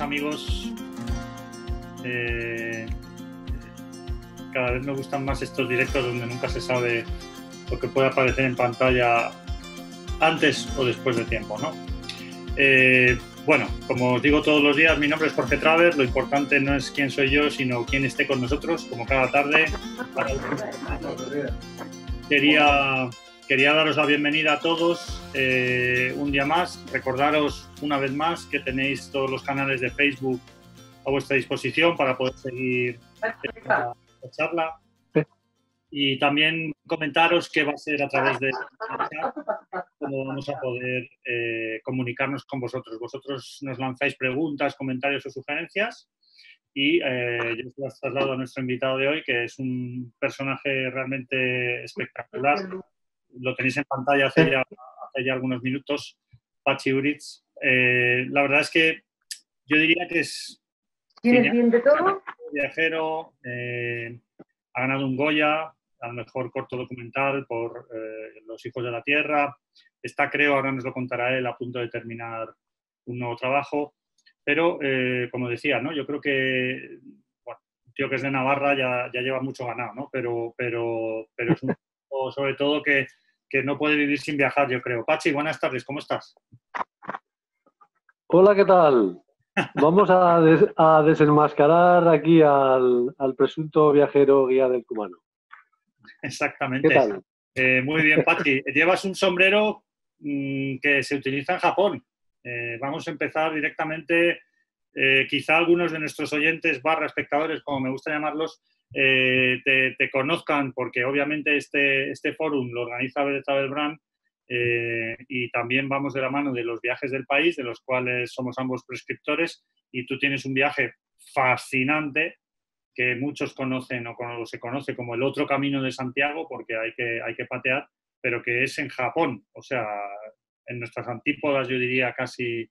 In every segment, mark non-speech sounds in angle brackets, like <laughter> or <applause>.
amigos. Eh, cada vez me gustan más estos directos donde nunca se sabe lo que puede aparecer en pantalla antes o después de tiempo, ¿no? Eh, bueno, como os digo todos los días, mi nombre es Jorge Travers. Lo importante no es quién soy yo, sino quién esté con nosotros, como cada tarde. <laughs> Quería, quería daros la bienvenida a todos eh, un día más. Recordaros una vez más que tenéis todos los canales de Facebook a vuestra disposición para poder seguir esta, charla. Y también comentaros que va a ser a través de cómo vamos a poder eh, comunicarnos con vosotros. Vosotros nos lanzáis preguntas, comentarios o sugerencias y eh, yo os las traslado a nuestro invitado de hoy, que es un personaje realmente espectacular. Lo tenéis en pantalla hace ya, hace ya algunos minutos, Pachi Uritz. Eh, la verdad es que yo diría que es... ¿Tienes bien de todo? Viajero, eh, ha ganado un Goya, a lo mejor corto documental por eh, Los Hijos de la Tierra. Está, creo, ahora nos lo contará él, a punto de terminar un nuevo trabajo. Pero, eh, como decía, ¿no? yo creo que bueno, un tío que es de Navarra ya, ya lleva mucho ganado, ¿no? pero, pero, pero es un <laughs> tío, sobre todo que, que no puede vivir sin viajar, yo creo. Pachi, buenas tardes, ¿cómo estás? Hola, ¿qué tal? <laughs> Vamos a, des- a desenmascarar aquí al, al presunto viajero guía del cumano. Exactamente. ¿Qué tal? Eh, muy bien, Pachi. <laughs> Llevas un sombrero mm, que se utiliza en Japón. Eh, vamos a empezar directamente. eh, quizá algunos de nuestros oyentes, barra espectadores, como me gusta llamarlos, eh, te, conozcan, porque obviamente este, este fórum lo organiza Travel Brand eh, y también vamos de la mano de los viajes del país, de los cuales somos ambos prescriptores, y tú tienes un viaje fascinante que muchos conocen o se conoce como el otro camino de Santiago, porque hay que, hay que patear, pero que es en Japón, o sea, en nuestras antípodas yo diría casi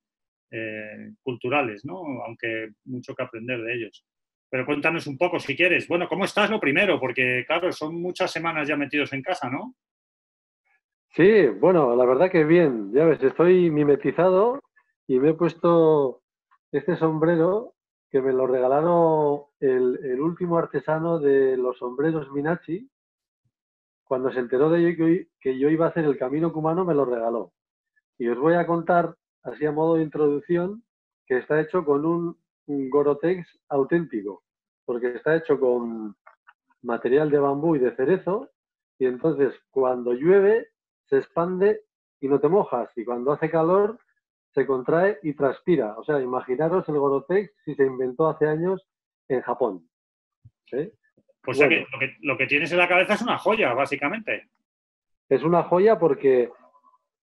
eh, culturales, ¿no? Aunque mucho que aprender de ellos. Pero cuéntanos un poco, si quieres. Bueno, ¿cómo estás lo primero? Porque, claro, son muchas semanas ya metidos en casa, ¿no? Sí, bueno, la verdad que bien. Ya ves, estoy mimetizado y me he puesto este sombrero que me lo regalaron el, último artesano de los sombreros Minachi. Cuando se enteró de que, que yo iba a hacer el camino cumano, me lo regaló. Y os voy a contar, así a modo de introducción, que está hecho con un Gorotex auténtico, porque está hecho con material de bambú y de cerezo, y entonces cuando llueve se expande y no te mojas, y cuando hace calor se contrae y transpira. O sea, imaginaros el Gorotex si se inventó hace años en Japón. ¿eh? O sea, Bueno. que lo, que lo que tienes en la cabeza es una joya, básicamente. Es una joya porque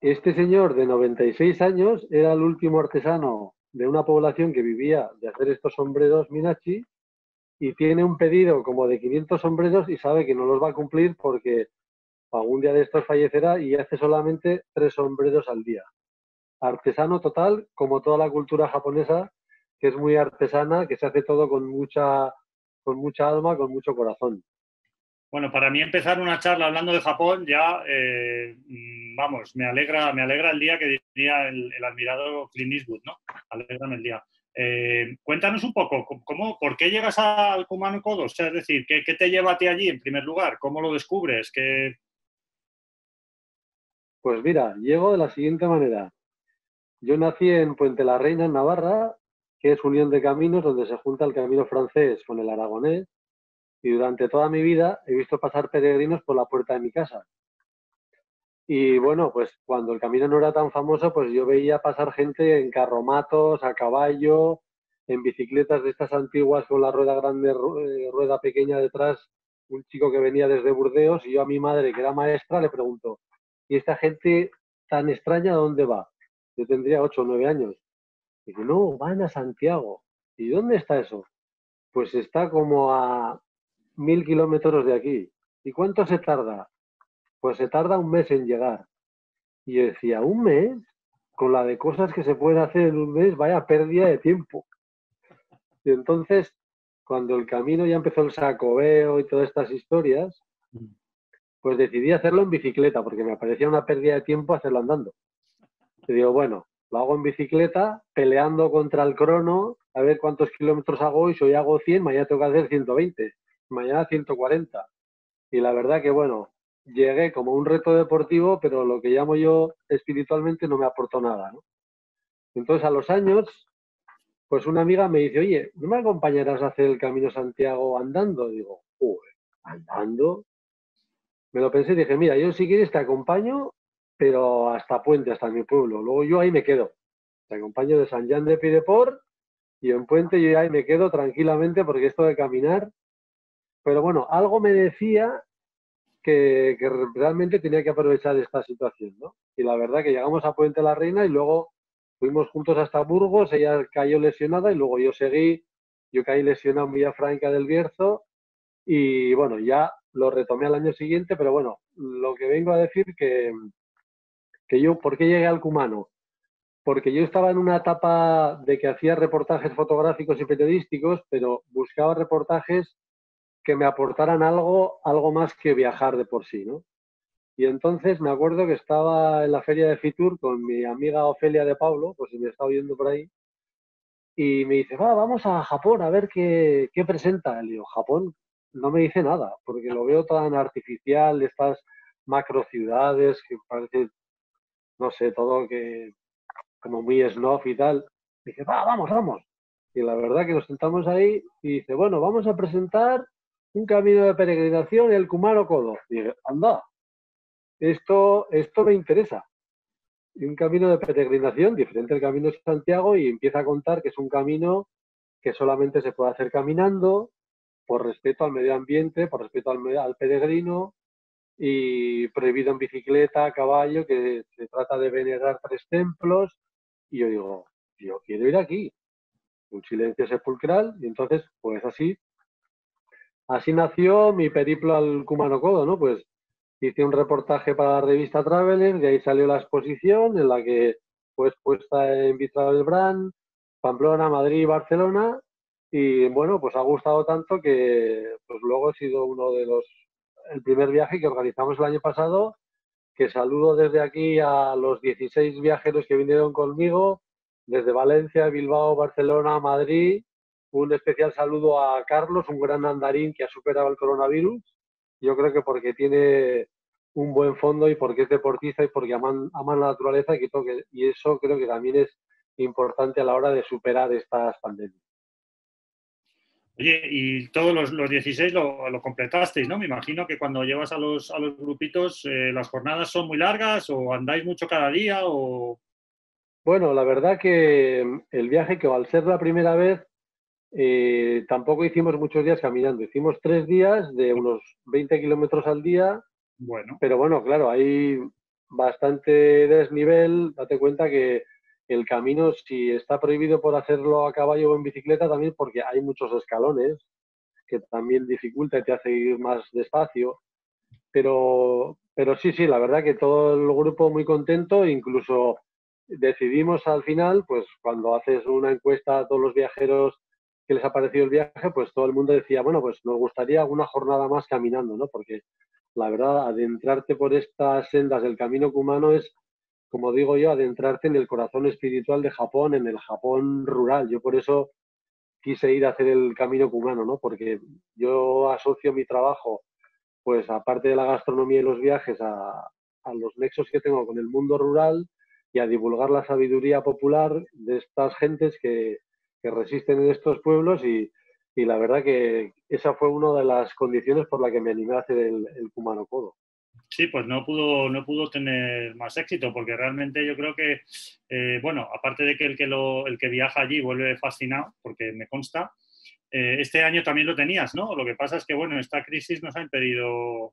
este señor de 96 años era el último artesano de una población que vivía de hacer estos sombreros Minachi y tiene un pedido como de 500 sombreros y sabe que no los va a cumplir porque algún día de estos fallecerá y hace solamente tres sombreros al día. Artesano total, como toda la cultura japonesa, que es muy artesana, que se hace todo con mucha, con mucha alma, con mucho corazón. Bueno, para mí empezar una charla hablando de Japón ya, eh, mm, vamos, me alegra, me alegra el día que diría el, admirado Clint Eastwood, ¿no? Alégrame el día. Eh, cuéntanos un poco, ¿cómo, ¿por qué llegas al Kumano Kodo? O sea, es decir, ¿qué, ¿qué, te lleva a ti allí en primer lugar? ¿Cómo lo descubres? ¿Qué... Pues mira, llego de la siguiente manera. Yo nací en Puente la Reina, en Navarra, que es unión de caminos donde se junta el camino francés con el aragonés, y durante toda mi vida he visto pasar peregrinos por la puerta de mi casa. Y bueno, pues cuando el camino no era tan famoso, pues yo veía pasar gente en carromatos, a caballo, en bicicletas de estas antiguas con la rueda grande, eh, rueda pequeña detrás, un chico que venía desde Burdeos, y yo a mi madre, que era maestra, le pregunto, ¿y esta gente tan extraña dónde va? Yo tendría 8 o 9 años. Y dice, no, van a Santiago. ¿Y dónde está eso? Pues está como a mil kilómetros de aquí. ¿Y cuánto se tarda? Pues se tarda un mes en llegar. Y yo decía, ¿un mes? Con la de cosas que se pueden hacer en un mes, vaya pérdida de tiempo. Y entonces, cuando el camino ya empezó el sacobeo y todas estas historias, pues decidí hacerlo en bicicleta, porque me parecía una pérdida de tiempo hacerlo andando. Y digo, bueno, lo hago en bicicleta, peleando contra el crono, a ver cuántos kilómetros hago y si hoy hago 100, mañana tengo que hacer 120, mañana 140. Y la verdad que, bueno, llegué como un reto deportivo, pero lo que llamo yo espiritualmente no me aportó nada. Entonces, a los años, pues una amiga me dice, oye, ¿no me acompañarás a hacer el Camino Santiago andando? Digo, ¿andando? Me lo pensé y dije, mira, yo si quieres te acompaño, pero hasta Puente, hasta mi pueblo. Luego yo ahí me quedo. Te acompaño de San Juan de Pideport y en Puente yo ahí me quedo tranquilamente porque esto de caminar. Pero bueno, algo me decía que, realmente tenía que aprovechar esta situación, ¿no? Y la verdad que llegamos a Puente la Reina y luego fuimos juntos hasta Burgos, ella cayó lesionada y luego yo seguí, yo caí lesionado en Villafranca del Bierzo y bueno, ya lo retomé al año siguiente, pero bueno, lo que vengo a decir que, que yo, ¿por qué llegué al Cumano? Porque yo estaba en una etapa de que hacía reportajes fotográficos y periodísticos, pero buscaba reportajes que me aportaran algo, algo más que viajar de por sí, ¿no? Y entonces me acuerdo que estaba en la feria de Fitur con mi amiga Ofelia de Pablo, pues si me está oyendo por ahí, y me dice, va, vamos a Japón a ver qué, qué presenta. Y digo, Japón no me dice nada, porque lo veo tan artificial, estas macro ciudades que parece, no sé, todo que como muy snob y tal. dice, va, vamos, vamos. Y la verdad que nos sentamos ahí y dice, bueno, vamos a presentar un camino de peregrinación, el Kumaro Kodo. Y anda, esto, esto me interesa. Un camino de peregrinación diferente al camino de Santiago y empieza a contar que es un camino que solamente se puede hacer caminando, por respeto al medio ambiente, por respeto al, al peregrino y prohibido en bicicleta, caballo, que se trata de venerar tres templos. Y yo digo, yo quiero ir aquí. Un silencio sepulcral. Y entonces, pues así, así nació mi periplo al Kumano ¿no? Pues hice un reportaje para la revista Traveler, de ahí salió la exposición en la que pues puesta en del Brand, Pamplona, Madrid Barcelona. Y bueno, pues ha gustado tanto que pues luego he sido uno de los, el primer viaje que organizamos el año pasado, que saludo desde aquí a los 16 viajeros que vinieron conmigo, desde Valencia, Bilbao, Barcelona, Madrid. Un especial saludo a Carlos, un gran andarín que ha superado el coronavirus. Yo creo que porque tiene un buen fondo y porque es deportista y porque aman, aman la naturaleza y, que, y eso creo que también es importante a la hora de superar estas pandemias. Oye, y todos los, los 16 lo, lo, completasteis, ¿no? Me imagino que cuando llevas a los, a los grupitos, eh, ¿las jornadas son muy largas o andáis mucho cada día? O... Bueno, la verdad que el viaje, que al ser la primera vez, eh, tampoco hicimos muchos días caminando. Hicimos tres días de unos 20 kilómetros al día. Bueno. Pero bueno, claro, hay bastante desnivel. Date cuenta que el camino, si está prohibido por hacerlo a caballo o en bicicleta, también porque hay muchos escalones que también dificulta y te hace ir más despacio. Pero, pero sí, sí, la verdad que todo el grupo muy contento, incluso decidimos al final, pues cuando haces una encuesta a todos los viajeros que les ha parecido el viaje, pues todo el mundo decía, bueno, pues nos gustaría una jornada más caminando, ¿no? Porque la verdad, adentrarte por estas sendas del camino cumano es como digo yo, adentrarte en el corazón espiritual de Japón, en el Japón rural. Yo por eso quise ir a hacer el camino cumano, ¿no? Porque yo asocio mi trabajo, pues aparte de la gastronomía y los viajes, a, los nexos que tengo con el mundo rural y a divulgar la sabiduría popular de estas gentes que, resisten en estos pueblos y, la verdad que esa fue una de las condiciones por la que me animé a hacer el, el Kumano Kodo. Sí, pues no pudo, no pudo tener más éxito, porque realmente yo creo que, eh, bueno, aparte de que el que, lo, el que viaja allí vuelve fascinado, porque me consta, eh, este año también lo tenías, ¿no? Lo que pasa es que, bueno, esta crisis nos ha impedido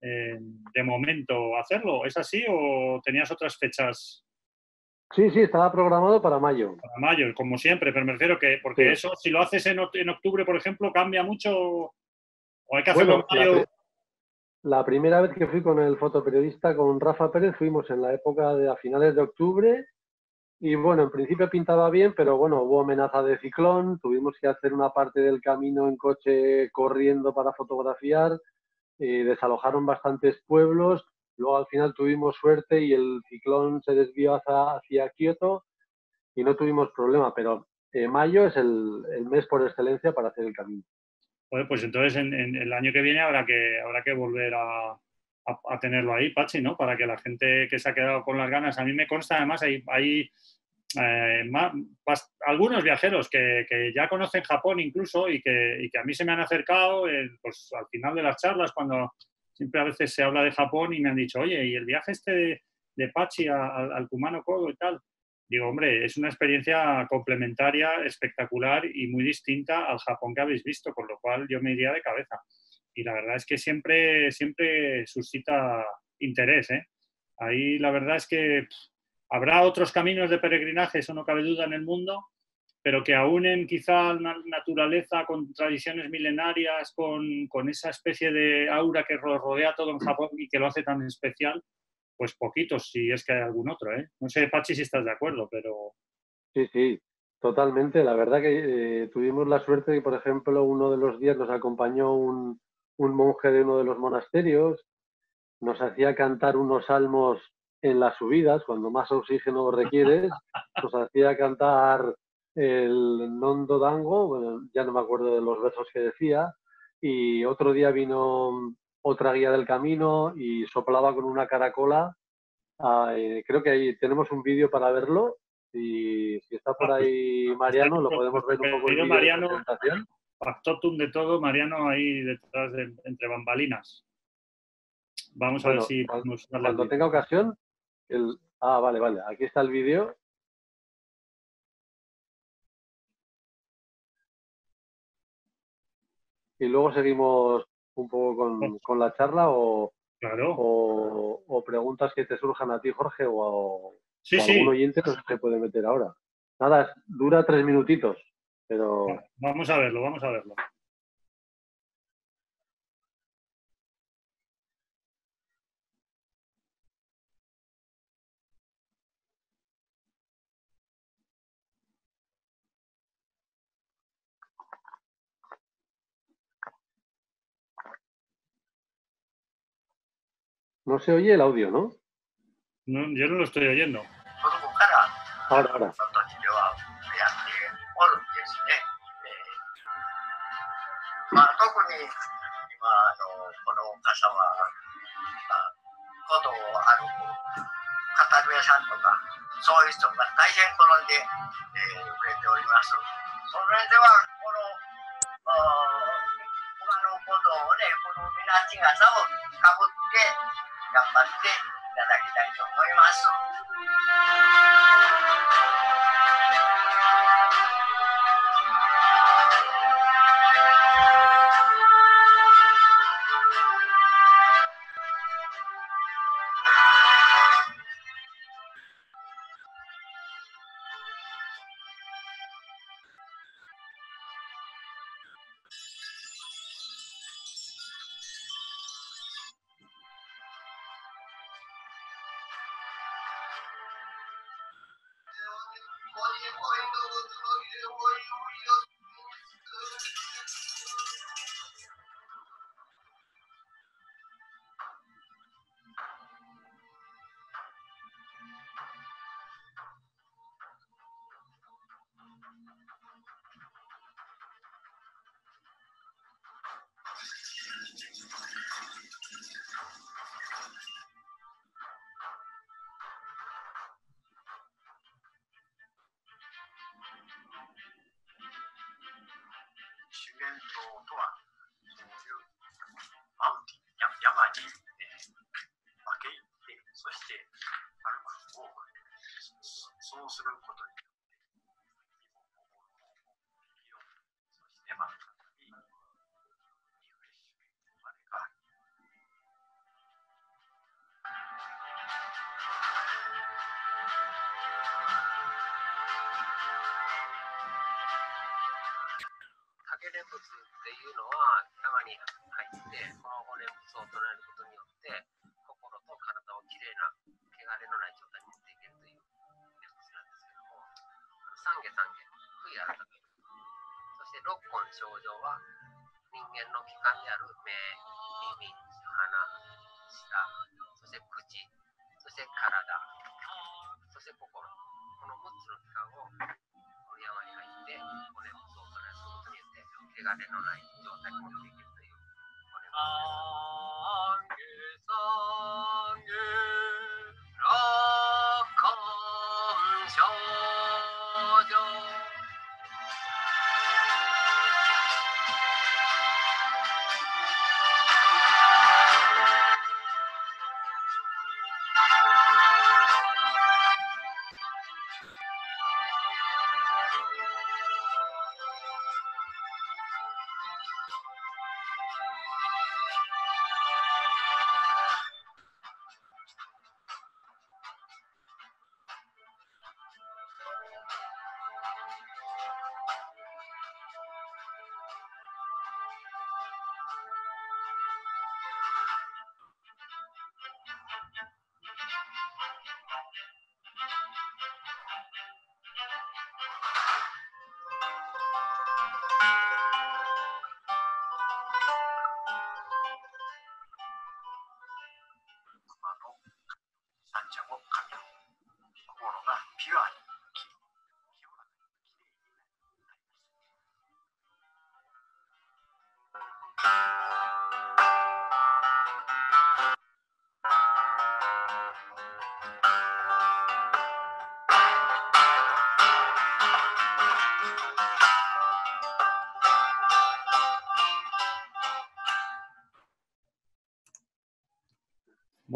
eh, de momento hacerlo. ¿Es así o tenías otras fechas? Sí, sí, estaba programado para mayo. Para mayo, como siempre, pero me refiero que, porque eso, si lo haces en, en, octubre, por ejemplo, cambia mucho o hay que hacerlo en mayo. La primera vez que fui con el fotoperiodista, con Rafa Pérez, fuimos en la época de a finales de octubre y bueno, en principio pintaba bien, pero bueno, hubo amenaza de ciclón, tuvimos que hacer una parte del camino en coche corriendo para fotografiar, y desalojaron bastantes pueblos Luego al final tuvimos suerte y el ciclón se desvió hacia, Kioto y no tuvimos problema, pero eh, mayo es el, mes por excelencia para hacer el camino. Pues entonces en, el año que viene habrá que, habrá que volver a, tenerlo ahí, Pachi, ¿no? Para que la gente que se ha quedado con las ganas, a mí me consta además, hay, hay eh, algunos viajeros que, ya conocen Japón incluso y que, a mí se me han acercado pues, al final de las charlas cuando siempre a veces se habla de Japón y me han dicho, oye, ¿y el viaje este de, Pachi al Kumano Kodo y tal? Digo, hombre, es una experiencia complementaria, espectacular y muy distinta al Japón que habéis visto, con lo cual yo me iría de cabeza. Y la verdad es que siempre, siempre suscita interés. ¿eh? Ahí la verdad es que habrá otros caminos de peregrinaje, eso no cabe duda en el mundo, pero que aúnen quizá una naturaleza con tradiciones milenarias, con, con, esa especie de aura que rodea todo en Japón y que lo hace tan especial, pues poquitos, si es que hay algún otro. ¿eh? No sé, Pachi, si estás de acuerdo, pero... Sí, sí, totalmente. La verdad que eh, tuvimos la suerte de por ejemplo, uno de los días nos acompañó un, un monje de uno de los monasterios, nos hacía cantar unos salmos en las subidas, cuando más oxígeno requieres, nos hacía cantar el Nondo Dango, bueno, ya no me acuerdo de los versos que decía, y otro día vino otra guía del camino y soplaba con una caracola. Ah, eh, creo que ahí tenemos un vídeo para verlo. Y si está por ah, pues, ahí Mariano, lo podemos ver un poco en Mariano, Factotum de todo, Mariano ahí detrás de, entre bambalinas. Vamos a ver si podemos Cuando tenga ocasión, el... ah, vale, vale, aquí está el vídeo. Y luego seguimos un poco con, con la charla o, claro. o, preguntas que te surjan a ti, Jorge, o, sí, algún oyente que se puede meter ahora. Nada, dura tres minutitos, pero... Vamos a verlo, vamos a verlo. No se oye el audio, ¿no? no yo no lo estoy oyendo. Ahora, ahora. 頑張っていただきたいと思います。主言道とは、そういうマウティ、山に、えー、負け入って、そして、歩くをそうすること症状は人間の器官である目耳鼻舌、そして口、そして体、そして心。この6つの器官をこの山に入って、骨をそうとすることによって、汚れのない状態に持っていけるという骨を。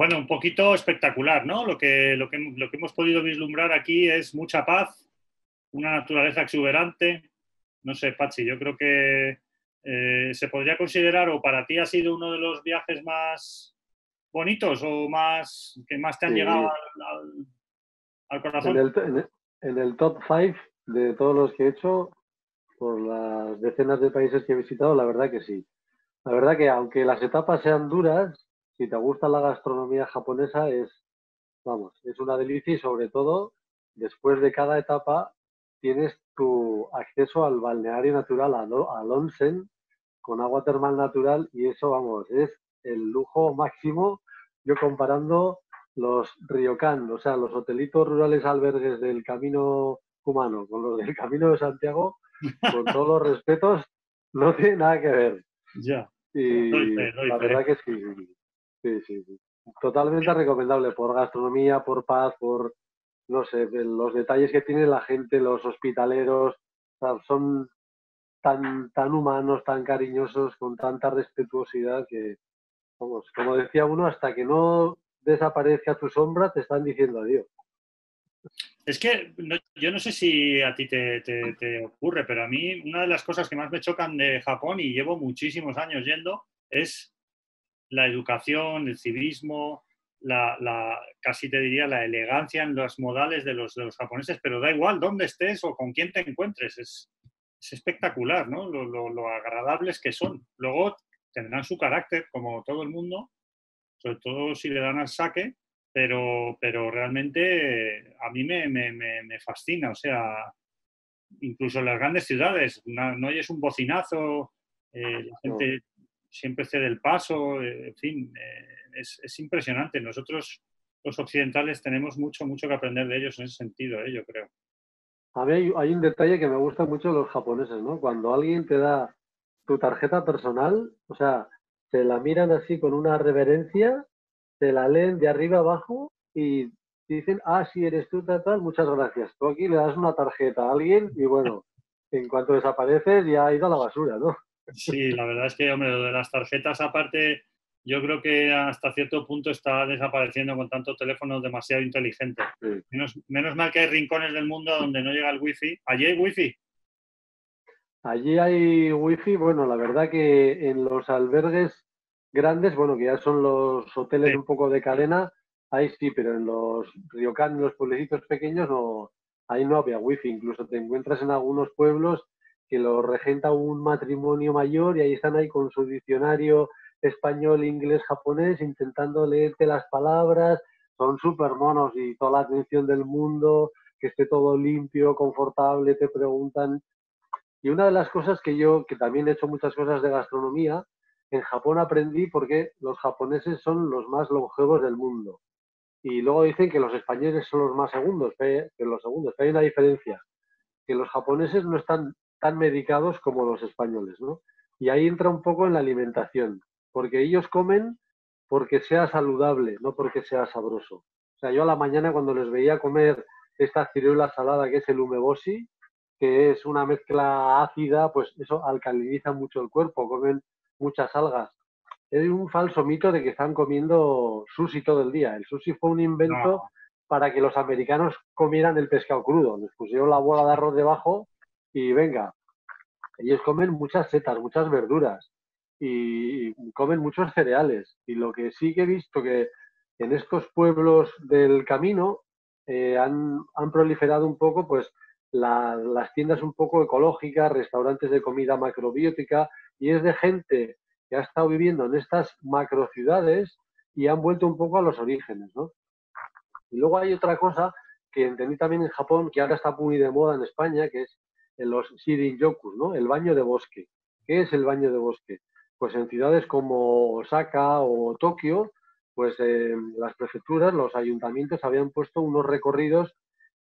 Bueno, un poquito espectacular, ¿no? Lo que, lo, que, lo que hemos podido vislumbrar aquí es mucha paz, una naturaleza exuberante. No sé, Pachi, yo creo que eh, se podría considerar, o para ti ha sido uno de los viajes más bonitos o más que más te han Sí. llegado al, al- al corazón. En el, en top 5 de todos los que he hecho, por las decenas de países que he visitado, la verdad que sí. La verdad que aunque las etapas sean duras, si te gusta la gastronomía japonesa es, vamos, es una delicia y sobre todo después de cada etapa tienes tu acceso al balneario natural, al, onsen, con agua termal natural y eso, vamos, es el lujo máximo. Yo comparando los ryokan, o sea, los hotelitos rurales albergues del Camino Humano con los del Camino de Santiago, con todos los respetos, no tiene nada que ver. Ya. Y la verdad que sí, sí, sí, sí. Totalmente recomendable por gastronomía, por paz, por, no sé, los detalles que tiene la gente, los hospitaleros, son tan, tan humanos, tan cariñosos, con tanta respetuosidad que, vamos, como decía uno, hasta que no desaparezca tu sombra, te están diciendo adiós. Es que yo no sé si a ti te, te- te ocurre, pero a mí una de las cosas que más me chocan de Japón y llevo muchísimos años yendo es la educación, el civismo, la, la- casi te diría la elegancia en los modales de los, de los japoneses, pero da igual dónde estés o con quién te encuentres, es, es espectacular, ¿no? Lo, lo- lo agradables que son. Luego tendrán su carácter, como todo el mundo, sobre todo si le dan al saque, pero, pero realmente eh, a mí me, me- me- me fascina, o sea, incluso en las grandes ciudades, no, no oyes un bocinazo, eh, la gente siempre cede el paso, eh, en fin, eh, es, es impresionante. Nosotros, los occidentales, tenemos mucho, mucho que aprender de ellos en ese sentido, eh, yo creo. A mí hay, un detalle que me gusta mucho de los japoneses, ¿no? Cuando alguien te da tu tarjeta personal, o sea, te la miran así con una reverencia, te la leen de arriba abajo y dicen, ah, sí, eres tú, tal, tal, muchas gracias. Tú aquí le das una tarjeta a alguien y bueno, en cuanto desapareces ya ha ido a la basura, ¿no? Sí, la verdad es que, hombre, lo de las tarjetas, aparte, yo creo que hasta cierto punto está desapareciendo con tanto teléfono demasiado inteligente. Menos, menos mal que hay rincones del mundo donde no llega el wifi. Allí hay wifi. Allí hay wifi, bueno, la verdad que en los albergues grandes, bueno, que ya son los hoteles Sí. un poco de cadena, ahí sí, pero en los ryokan, en los pueblecitos pequeños, no, ahí no había wifi. Incluso te encuentras en algunos pueblos que lo regenta un matrimonio mayor y ahí están ahí con su diccionario español, inglés, japonés, intentando leerte las palabras. Son súper monos y toda la atención del mundo, que esté todo limpio, confortable, te preguntan y una de las cosas que yo, que también he hecho muchas cosas de gastronomía, en Japón aprendí porque los japoneses son los más longevos del mundo. Y luego dicen que los españoles son los más segundos, que los segundos, que hay una diferencia, que los japoneses no están tan medicados como los españoles, ¿no? Y ahí entra un poco en la alimentación, porque ellos comen porque sea saludable, no porque sea sabroso. O sea, yo a la mañana cuando les veía comer esta ciruela salada que es el umeboshi, que es una mezcla ácida, pues eso alcaliniza mucho el cuerpo, comen muchas algas es un falso mito de que están comiendo sushi todo el día. El sushi fue un invento para que los americanos comieran el pescado crudo. Les pusieron la bola de arroz debajo y venga. Ellos comen muchas setas, muchas verduras y comen muchos cereales. Y lo que sí que he visto que en estos pueblos del camino eh, han, proliferado un poco pues las tiendas un poco ecológicas, restaurantes de comida macrobiótica y es de gente que ha estado viviendo en estas macrociudades y han vuelto un poco a los orígenes, ¿no? Y luego hay otra cosa que entendí también en Japón, que ahora está muy de moda en España, que es en los shirin-yokus, ¿no? El baño de bosque. ¿Qué es el baño de bosque? Pues en ciudades como Osaka o Tokio, pues eh, las prefecturas, los ayuntamientos habían puesto unos recorridos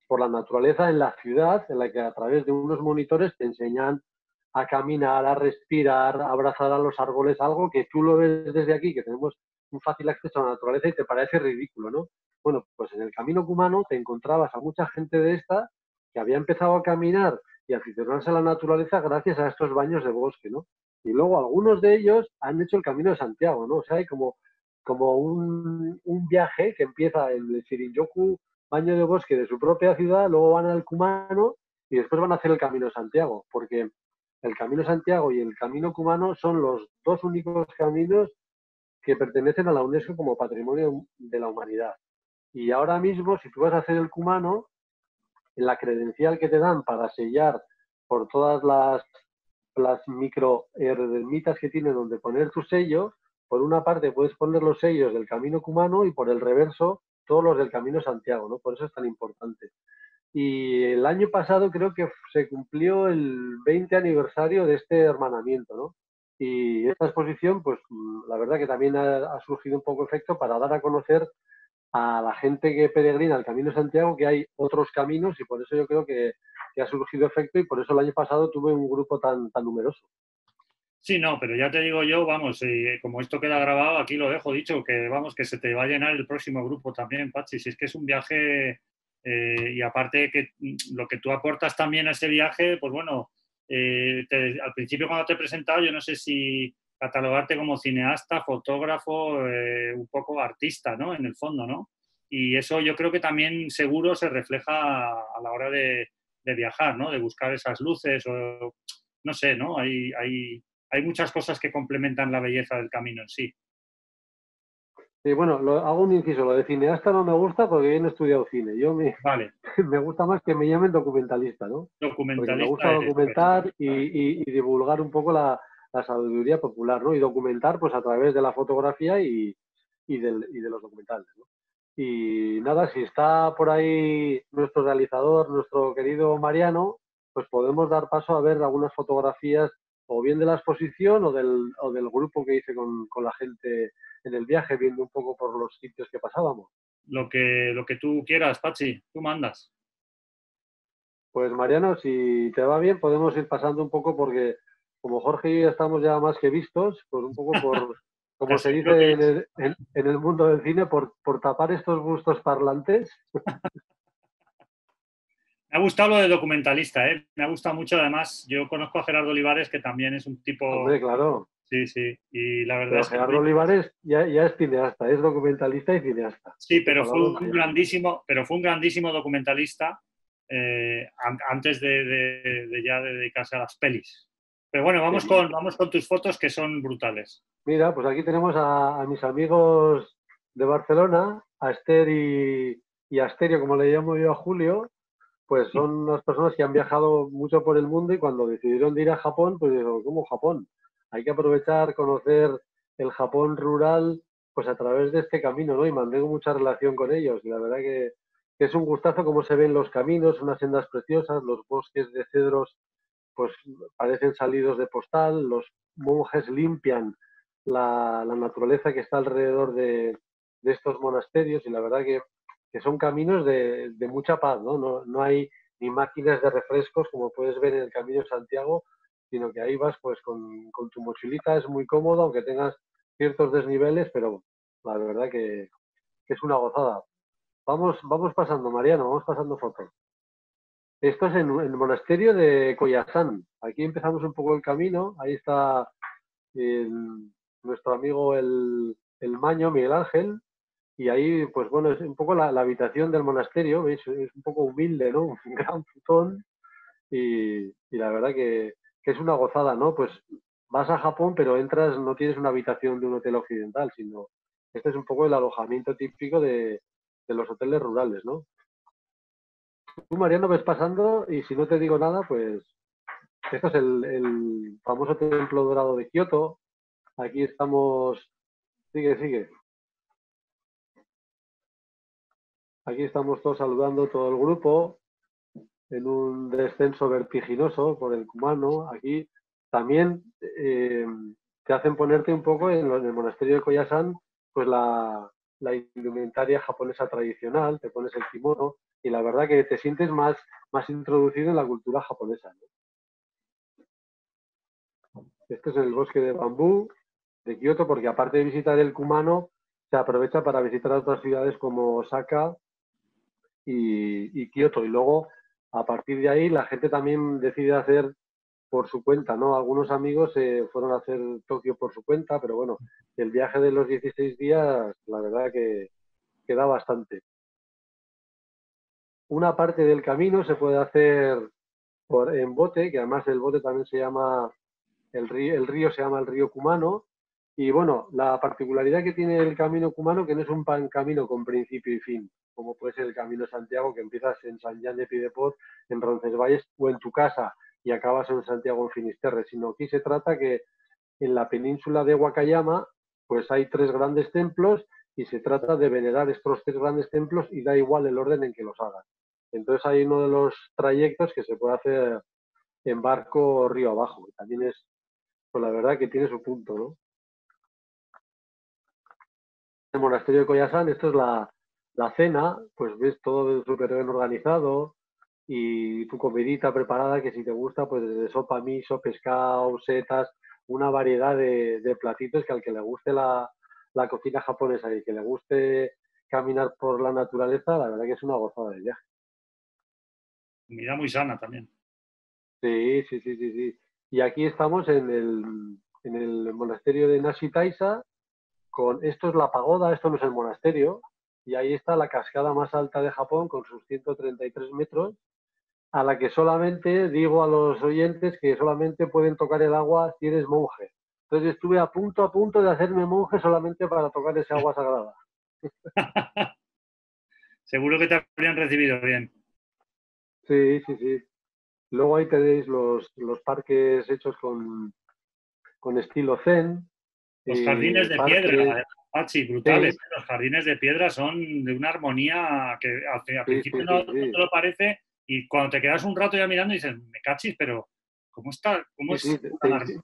por la naturaleza en la ciudad, en la que a través de unos monitores te enseñan a caminar, a respirar, a abrazar a los árboles, algo que tú lo ves desde aquí, que tenemos un fácil acceso a la naturaleza y te parece ridículo, ¿no? Bueno, pues en el camino cumano te encontrabas a mucha gente de esta que había empezado a caminar y aficionarse a la naturaleza gracias a estos baños de bosque, ¿no? Y luego algunos de ellos han hecho el camino de Santiago, ¿no? O sea, hay como, como un, un viaje que empieza en el Shirinyoku, baño de bosque de su propia ciudad, luego van al Cumano y después van a hacer el camino de Santiago, porque el Camino Santiago y el Camino Cumano son los dos únicos caminos que pertenecen a la UNESCO como patrimonio de la humanidad. Y ahora mismo, si tú vas a hacer el Cumano, la credencial que te dan para sellar por todas las, las micro ermitas que tiene donde poner tu sello, por una parte puedes poner los sellos del Camino Cumano y por el reverso todos los del Camino Santiago, ¿no? Por eso es tan importante. Y el año pasado creo que se cumplió el 20 aniversario de este hermanamiento, ¿no? Y esta exposición, pues la verdad que también ha, surgido un poco efecto para dar a conocer a la gente que peregrina el Camino de Santiago que hay otros caminos y por eso yo creo que, ha surgido efecto y por eso el año pasado tuve un grupo tan, tan numeroso. Sí, no, pero ya te digo yo, vamos, eh, como esto queda grabado, aquí lo dejo dicho, que vamos, que se te va a llenar el próximo grupo también, Pachi. Si es que es un viaje eh, y aparte que mm, lo que tú aportas también a ese viaje, pues bueno, eh, al principio cuando te he presentado, yo no sé si catalogarte como cineasta, fotógrafo, eh, un poco artista, ¿no? En el fondo, ¿no? Y eso yo creo que también seguro se refleja a la hora de, viajar, ¿no? De buscar esas luces o, no sé, ¿no? Hay, hay, hay muchas cosas que complementan la belleza del camino en sí. Sí, bueno, hago un inciso. Lo de cineasta no me gusta porque yo no he estudiado cine. Yo me, vale. <laughs> me gusta más que me llamen documentalista, ¿no? Documentalista. me gusta documentar y, divulgar un poco la, sabiduría popular, ¿no? Y documentar pues a través de la fotografía y, del, y de los documentales, ¿no? Y nada, si está por ahí nuestro realizador, nuestro querido Mariano, pues podemos dar paso a ver algunas fotografías o bien de la exposición o del, o del grupo que hice con, con la gente en el viaje, viendo un poco por los sitios que pasábamos. Lo que, lo que tú quieras, Pachi, tú mandas. Pues Mariano, si te va bien, podemos ir pasando un poco porque como Jorge y yo estamos ya más que vistos, pues un poco por, <laughs> como se dice en el, en, el, mundo del cine, por, por tapar estos gustos parlantes. <laughs> Me ha gustado lo de documentalista, ¿eh? Me ha gustado mucho, además, yo conozco a Gerardo Olivares, que también es un tipo... Hombre, claro. Sí, sí. Y la verdad es que. Gerardo Olivares ya, es cineasta, es documentalista y cineasta. Sí, pero fue un grandísimo, pero fue un grandísimo documentalista eh, antes de, ya dedicarse a las pelis. Pero bueno, vamos con, vamos con tus fotos que son brutales. Mira, pues aquí tenemos a, mis amigos de Barcelona, a Esther y, y, a Asterio, como le llamo yo a Julio, pues son unas personas que han viajado mucho por el mundo y cuando decidieron de ir a Japón, pues dijeron, ¿cómo Japón? hay que aprovechar, conocer el Japón rural, pues a través de este camino, ¿no? Y mantengo mucha relación con ellos. Y la verdad que, es un gustazo cómo se ven los caminos, unas sendas preciosas, los bosques de cedros, pues parecen salidos de postal, los monjes limpian la, la naturaleza que está alrededor de, de estos monasterios y la verdad que, que son caminos de, de mucha paz, ¿no? ¿no? No hay ni máquinas de refrescos como puedes ver en el Camino de Santiago, sino que ahí vas pues con, con tu mochilita, es muy cómodo, aunque tengas ciertos desniveles, pero la verdad que, que es una gozada. Vamos, vamos pasando, Mariano, vamos pasando fotos. Esto es en, el monasterio de Coyasán. Aquí empezamos un poco el camino. Ahí está el- nuestro amigo el, Maño, Miguel Ángel. Y ahí, pues bueno, es un poco la, habitación del monasterio. ¿veis? Es un poco humilde, ¿no? <laughs> Un gran futón. Y, la verdad que, que es una gozada, ¿no? Pues vas a Japón, pero entras, no tienes una habitación de un hotel occidental, sino este es un poco el alojamiento típico de los hoteles rurales, ¿no? Tú, Mariano, ves pasando y si no te digo nada, pues esto es el, el famoso templo dorado de Kioto. Aquí estamos. Sigue, sigue. Aquí estamos todos saludando, todo el grupo, en un descenso vertiginoso por el Kumano. Aquí también eh, te hacen ponerte un poco en, en el monasterio de Koyasan, pues la, la indumentaria japonesa tradicional, te pones el kimono y la verdad que te sientes más, más introducido en la cultura japonesa. ¿no? Este es el bosque de bambú de Kioto, porque aparte de visitar el Kumano, se aprovecha para visitar otras ciudades como Osaka y, y Kioto. Y luego, a partir de ahí, la gente también decide hacer por su cuenta, ¿no? Algunos amigos eh, fueron a hacer Tokio por su cuenta, pero bueno, el viaje de los 16 días, la verdad que, que da bastante. Una parte del camino se puede hacer por, en bote, que además el bote también se llama, el río, el río se llama el río Kumano. Y bueno, la particularidad que tiene el camino Kumano, que no es un pan camino con principio y fin, como puede ser el camino Santiago, que empiezas en San Juan de Pidepot, en Roncesvalles o en tu casa y acabas en Santiago en Finisterre, sino aquí se trata que en la península de Wakayama pues hay tres grandes templos y se trata de venerar estos tres grandes templos y da igual el orden en que los hagan. Entonces hay uno de los trayectos que se puede hacer en barco río abajo, que también es, pues la verdad que tiene su punto, ¿no? El monasterio de Koyasan, esto es la, la cena, pues ves todo súper bien organizado, y tu comidita preparada que si te gusta, pues desde sopa, miso, pescado, setas, una variedad de, de platitos que al que le guste la, la, cocina japonesa y que le guste caminar por la naturaleza, la verdad que es una gozada de viaje. Comida muy sana también. Sí, sí, sí, sí, sí. Y aquí estamos en el, en el monasterio de Nashitaisa, con, esto es la pagoda, esto no es el monasterio, y ahí está la cascada más alta de Japón con sus 133 metros, a la que solamente digo a los oyentes que solamente pueden tocar el agua si eres monje. Entonces estuve a punto, a punto de hacerme monje solamente para tocar ese agua sagrada. <laughs> Seguro que te habrían recibido bien. Sí, sí, sí. Luego ahí tenéis los, los parques hechos con, con estilo zen. Los jardines de parques... piedra, Pachi, brutales. Sí. Los jardines de piedra son de una armonía que al, principio sí, no, no, te lo parece y cuando te quedas un rato ya mirando dices, me cachis, pero ¿cómo está? ¿Cómo sí, es te,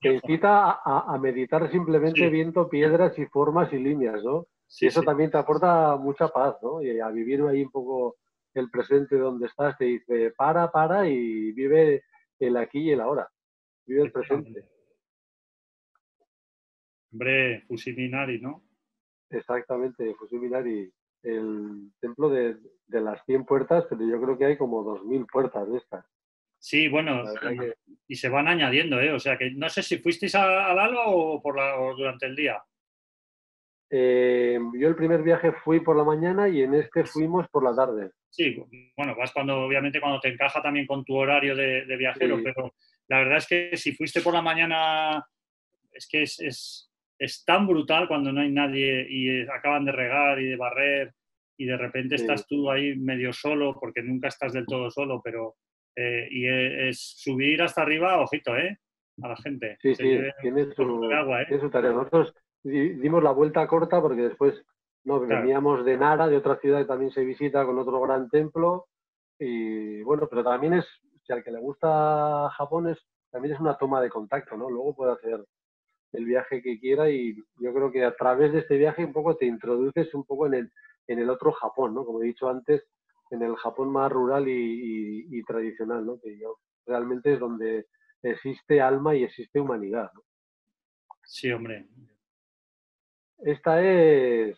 te, incita a, a, meditar simplemente sí. viendo piedras y formas y líneas, ¿no? y eso también te aporta mucha paz, ¿no? Y a vivir ahí un poco el presente donde estás, te dice, para, para y vive el aquí y el ahora. Vive el presente. Hombre, Fusiminari, ¿no? Exactamente, Fusiminari el templo de, de, las 100 puertas, pero yo creo que hay como 2.000 puertas de estas. Sí, bueno, que... y se van añadiendo, ¿eh? O sea, que no sé si fuisteis al alba o, por la, o durante el día. Eh, yo el primer viaje fui por la mañana y en este fuimos por la tarde. Sí, bueno, vas cuando, obviamente, cuando te encaja también con tu horario de, de viajero, sí. pero la verdad es que si fuiste por la mañana, es que es, es, es tan brutal cuando no hay nadie y acaban de regar y de barrer y de repente sí. estás tú ahí medio solo, porque nunca estás del todo solo, pero eh, y es subir hasta arriba, ojito, ¿eh? A la gente. Sí, sí, tiene su, agua, ¿eh? tiene su tarea. Nosotros dimos la vuelta corta porque después no, claro. veníamos de Nara, de otra ciudad que también se visita con otro gran templo. Y bueno, pero también es, si al que le gusta Japón, es, también es una toma de contacto, ¿no? Luego puede hacer el viaje que quiera y yo creo que a través de este viaje un poco te introduces un poco en el, en el otro Japón, ¿no? Como he dicho antes, en el Japón más rural y, y- y tradicional, ¿no? Que yo realmente es donde existe alma y existe humanidad. ¿no? Sí, hombre. Esta es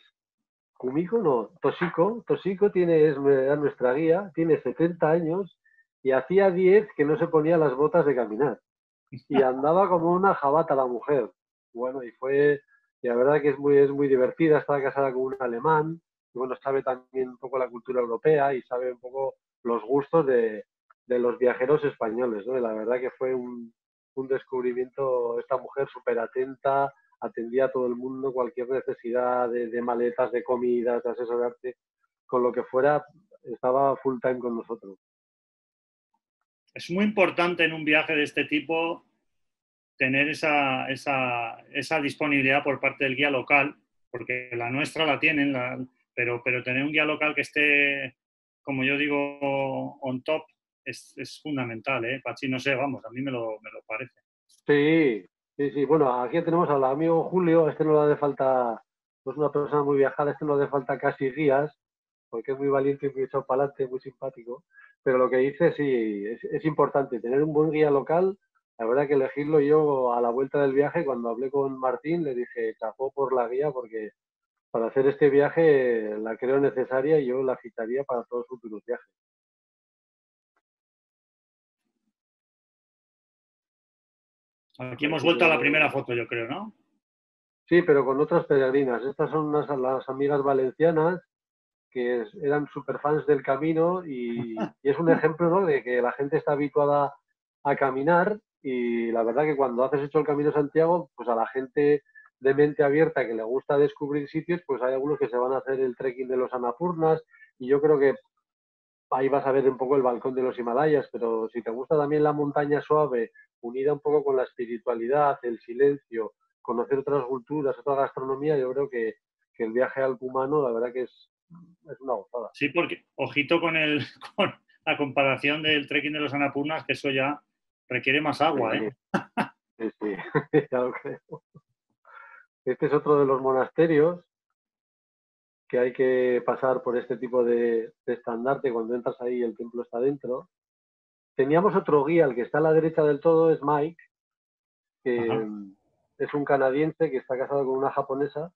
Kumiko, no, Toshiko. Toshiko tiene, es nuestra guía, tiene 70 años y hacía 10 que no se ponía las botas de caminar. Y andaba como una jabata la mujer. Bueno, y fue, y la verdad que es muy, es muy divertida, estaba casada con un alemán, y bueno, sabe también un poco la cultura europea y sabe un poco los gustos de, de los viajeros españoles, ¿no? Y la verdad que fue un, un descubrimiento, esta mujer súper atenta, atendía a todo el mundo, cualquier necesidad de, de maletas, de comidas, de asesorarte, con lo que fuera, estaba full time con nosotros. Es muy importante en un viaje de este tipo tener esa, esa, esa disponibilidad por parte del guía local, porque la nuestra la tienen, pero, pero tener un guía local que esté, como yo digo, on top es, es fundamental, ¿eh? Pachi, no sé, vamos, a mí me lo, me lo parece. Sí, sí, sí. Bueno, aquí tenemos al amigo Julio, este no le hace falta, es una persona muy viajada, este no le hace falta casi guías, porque es muy valiente y muy echado para adelante, muy simpático. Pero lo que dice, sí, es importante tener un buen guía local. La verdad que elegirlo yo a la vuelta del viaje, cuando hablé con Martín, le dije, chapó por la guía, porque para hacer este viaje la creo necesaria y yo la citaría para todos los futuros viajes. Aquí hemos vuelto a la primera foto, yo creo, ¿no? Sí, pero con otras peregrinas. Estas son unas, las amigas valencianas que es- eran super fans del camino y, <laughs> y es un ejemplo ¿no? de que la gente está habituada a caminar y la verdad que cuando haces hecho el Camino Santiago, pues a la gente de mente abierta que le gusta descubrir sitios, pues hay algunos que se van a hacer el trekking de los Anapurnas y yo creo que ahí vas a ver un poco el balcón de los Himalayas, pero si te gusta también la montaña suave, unida un poco con la espiritualidad, el silencio, conocer otras culturas, otra gastronomía, yo creo que, que el viaje al Cumano, la verdad que es, es una gozada. Sí, porque ojito con, el, <laughs> con la comparación del trekking de los Anapurnas, que eso ya requiere más agua, ¿eh? Sí, sí, <laughs> ya lo creo. Este es otro de los monasterios que hay que pasar por este tipo de, de estandarte. Cuando entras ahí, el templo está dentro. Teníamos otro guía, el que está a la derecha del todo es Mike, que Ajá. es un canadiense que está casado con una japonesa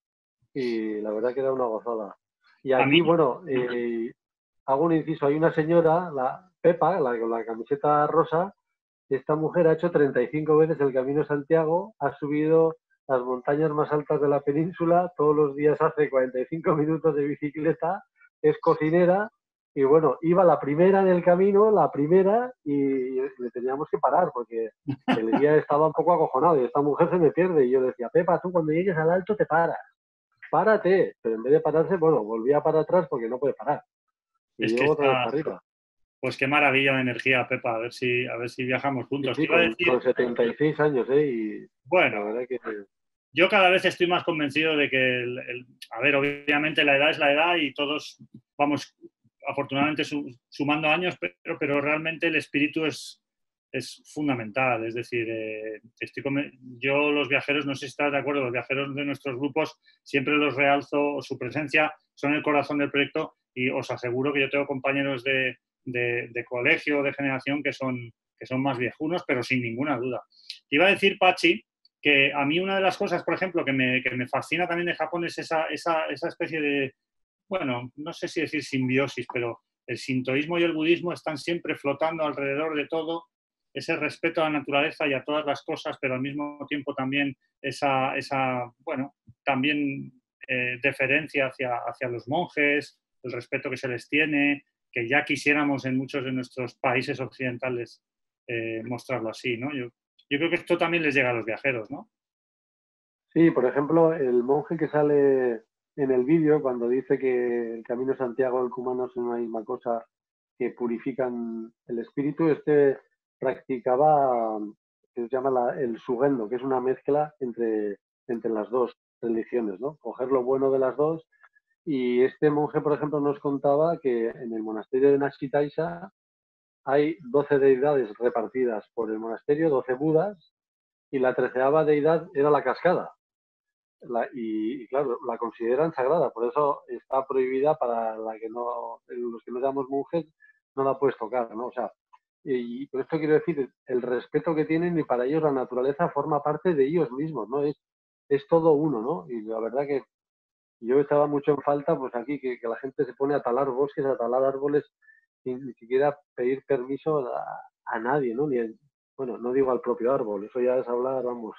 y la verdad que da una gozada. Y A aquí, bueno, <laughs> eh, hago un inciso. Hay una señora, la Pepa, la con la camiseta rosa, esta mujer ha hecho 35 veces el Camino Santiago, ha subido las montañas más altas de la península, todos los días hace 45 minutos de bicicleta, es cocinera y bueno, iba la primera en el camino, la primera, y le teníamos que parar porque <laughs> el guía estaba un poco acojonado y esta mujer se me pierde y yo decía, Pepa, tú cuando llegues al alto te paras, párate, pero en vez de pararse, bueno, volvía para atrás porque no puede parar. Y Es que luego otra vez está- para arriba. Pues qué maravilla de energía, Pepa, a ver si, a ver si viajamos Sí, juntos. sí, Te iba a con, decir, con 76 años, ¿eh? Y la bueno, verdad que yo cada vez estoy más convencido de que, el- el- a ver, obviamente la edad es la edad y todos vamos, afortunadamente, su- sumando años, pero, pero realmente el espíritu es, es fundamental. Es decir, eh, estoy yo los viajeros, no sé si estás de acuerdo, los viajeros de nuestros grupos siempre los realzo, su presencia son el corazón del proyecto y os aseguro que yo tengo compañeros de, de, colegio, de generación, que son, que son más viejunos, pero sin ninguna duda. Iba a decir, Pachi, que a mí una de las cosas, por ejemplo, que me, que me fascina también de Japón es esa, esa, esa especie de, bueno, no sé si decir simbiosis, pero el sintoísmo y el budismo están siempre flotando alrededor de todo, ese respeto a la naturaleza y a todas las cosas, pero al mismo tiempo también esa, esa bueno, también eh, deferencia hacia, hacia los monjes, el respeto que se les tiene, que ya quisiéramos en muchos de nuestros países occidentales eh, mostrarlo así, ¿no? Yo, creo que esto también les llega a los viajeros, ¿no? Sí, por ejemplo, el monje que sale en el vídeo cuando dice que el camino Santiago y el Cumano son una misma cosa que purifican el espíritu, este practicaba que se llama la- el sugendo, que es una mezcla entre, entre las dos religiones, ¿no? Coger lo bueno de las dos. Y este monje, por ejemplo, nos contaba que en el monasterio de Nashitaisa hay 12 deidades repartidas por el monasterio, 12 budas, y la treceava deidad era la cascada. Y, claro, la consideran sagrada, por eso está prohibida para la que no, los que no seamos monjes, no la puedes tocar, ¿no? O sea, y, y con esto quiero decir, el respeto que tienen y para ellos la naturaleza forma parte de ellos mismos, ¿no? Es, es todo uno, ¿no? Y la verdad que yo estaba mucho en falta, pues aquí, que, que la gente se pone a talar bosques, a talar árboles, sin ni siquiera pedir permiso a, a nadie, ¿no? Ni bueno, no digo al propio árbol, eso ya es hablar, vamos.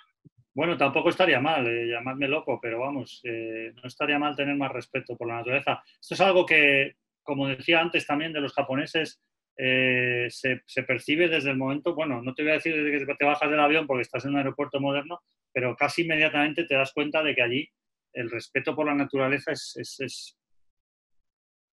Bueno, tampoco estaría mal, eh, llamadme loco, pero vamos, eh, no estaría mal tener más respeto por la naturaleza. Esto es algo que, como decía antes también de los japoneses, eh, se, se percibe desde el momento, bueno, no te voy a decir desde que te bajas del avión porque estás en un aeropuerto moderno, pero casi inmediatamente te das cuenta de que allí el respeto por la naturaleza es, es- es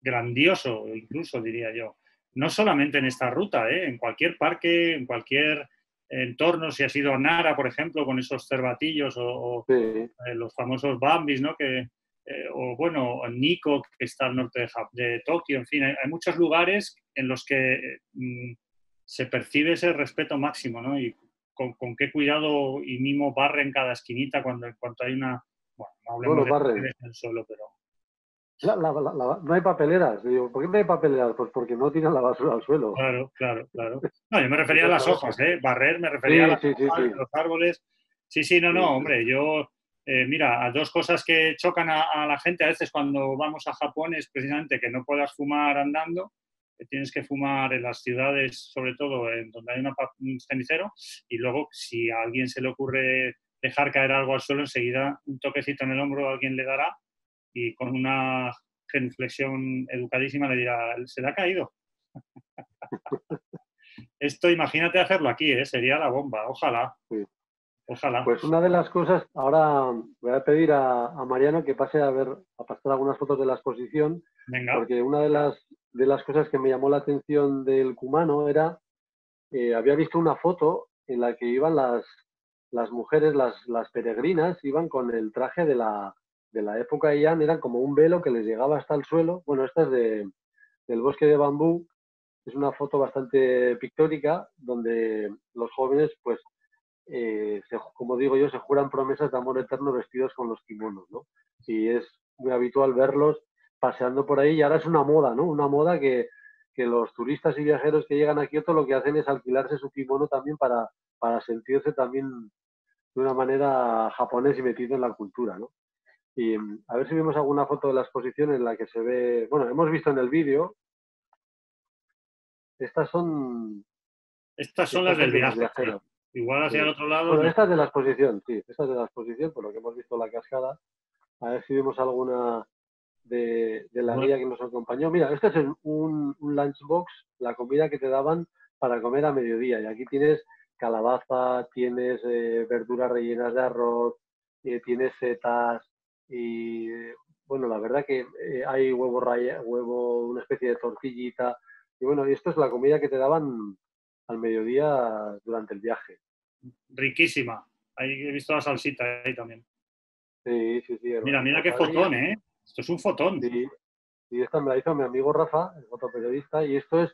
grandioso, incluso diría yo. No solamente en esta ruta, ¿eh? en cualquier parque, en cualquier entorno, si has ido a Nara, por ejemplo, con esos cervatillos o, o, Sí, eh, los famosos Bambis, ¿no? Que, eh, o bueno, Nikko, que está al norte de, de Tokio, en fin, hay, hay muchos lugares en los que mm, se percibe ese respeto máximo, ¿no? Y con, con qué cuidado y mimo barren cada esquinita cuando en cuanto hay una... Bueno, no hablemos de el suelo, pero... La- la- la- no hay papeleras. Digo, ¿por qué no hay papeleras? Pues porque no tiran la basura al suelo. Claro, claro, claro. No, yo me refería a las hojas, ¿eh? Barrer, me refería Sí, a las sí, sí, hojas sí. de los árboles. Sí, sí, no, no, hombre, yo, eh, mira, a dos cosas que chocan a, a la gente a veces cuando vamos a Japón es precisamente que no puedas fumar andando, que tienes que fumar en las ciudades, sobre todo en donde hay una un cenicero, y luego si a alguien se le ocurre dejar caer algo al suelo, enseguida un toquecito en el hombro alguien le dará y con una genuflexión educadísima le dirá, se le ha caído. <laughs> Esto imagínate hacerlo aquí, ¿eh? sería la bomba, ojalá. Sí. Ojalá. Pues una de las cosas, ahora voy a pedir a, a Mariano que pase a ver, a pasar algunas fotos de la exposición, Venga, porque una de las, de las cosas que me llamó la atención del cumano era, eh, había visto una foto en la que iban las, las mujeres, las, las peregrinas, iban con el traje de la, de la época de Yan, eran como un velo que les llegaba hasta el suelo. Bueno, esta es de, del bosque de bambú, es una foto bastante pictórica donde los jóvenes, pues, eh, se- como digo yo, se juran promesas de amor eterno vestidos con los kimonos, ¿no? Y es muy habitual verlos paseando por ahí y ahora es una moda, ¿no? Una moda que, que los turistas y viajeros que llegan a Kioto lo que hacen es alquilarse su kimono también para, para sentirse también de una manera japonés y metido en la cultura, ¿no? Y mm, a ver si vemos alguna foto de la exposición en la que se ve, bueno, hemos visto en el vídeo, estas son, estas son las del viaje. viajeros. Igual hacia Sí. el otro lado. Bueno, no. esta es de la exposición, sí, esta es de la exposición, por lo que hemos visto la cascada. A ver si vemos alguna de, de la Bueno. guía que nos acompañó. Mira, este es un, un lunchbox, la comida que te daban para comer a mediodía. Y aquí tienes calabaza, tienes eh, verduras rellenas de arroz, eh, tienes setas y, eh, bueno, la verdad que eh, hay huevo, raya, huevo, una especie de tortillita. Y bueno, y esto es la comida que te daban al mediodía durante el viaje. Riquísima. Ahí he visto la salsita ahí también. Sí, sí, sí. Mira, mira qué fotón, ¿eh? Esto es un fotón. Sí, y esta me la hizo mi amigo Rafa, el fotoperiodista, y esto es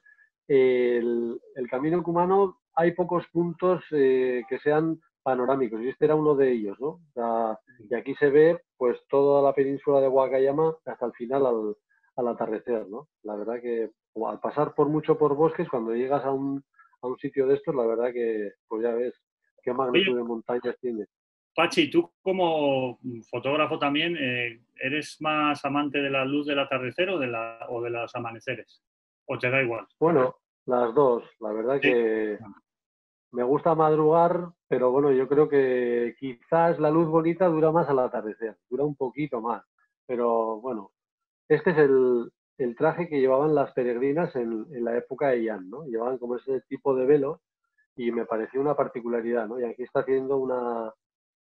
el, el camino cumano. Hay pocos puntos eh, que sean panorámicos, y este era uno de ellos, ¿no? O sea, y aquí se ve pues toda la península de Wakayama hasta el final al, al atardecer, ¿no? La verdad que al pasar por mucho por bosques, cuando llegas a un, a un sitio de estos, la verdad que pues ya ves qué magnitud de montañas tiene. Pachi, tú como fotógrafo también, eh, ¿eres más amante de la luz del atardecer o de, la, o de los amaneceres? ¿O te da igual? Bueno, las dos. La verdad Sí. que me gusta madrugar, pero bueno, yo creo que quizás la luz bonita dura más al atardecer, dura un poquito más. Pero bueno, este es el, el traje que llevaban las peregrinas en, en la época de Yan, ¿no? Llevaban como ese tipo de velo y me pareció una particularidad, ¿no? Y aquí está haciendo una,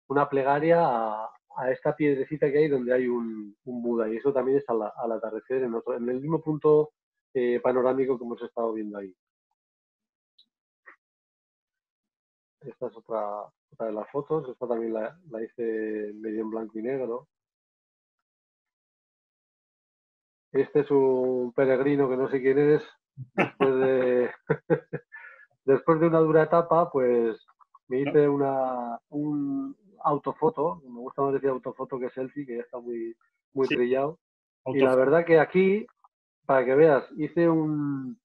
una plegaria a, a esta piedrecita que hay donde hay un, un Buda y eso también es al, al atardecer en, otro, en el mismo punto eh, panorámico que hemos estado viendo ahí. Esta es otra, otra de las fotos, esta también la, la hice medio en blanco y negro. Este es un peregrino que no sé quién es, después de, <laughs> después de una dura etapa, pues Me hice una, un autofoto, me gusta más decir autofoto que selfie, que ya está muy, muy Sí. trillado. Y la verdad que aquí, para que veas, hice un,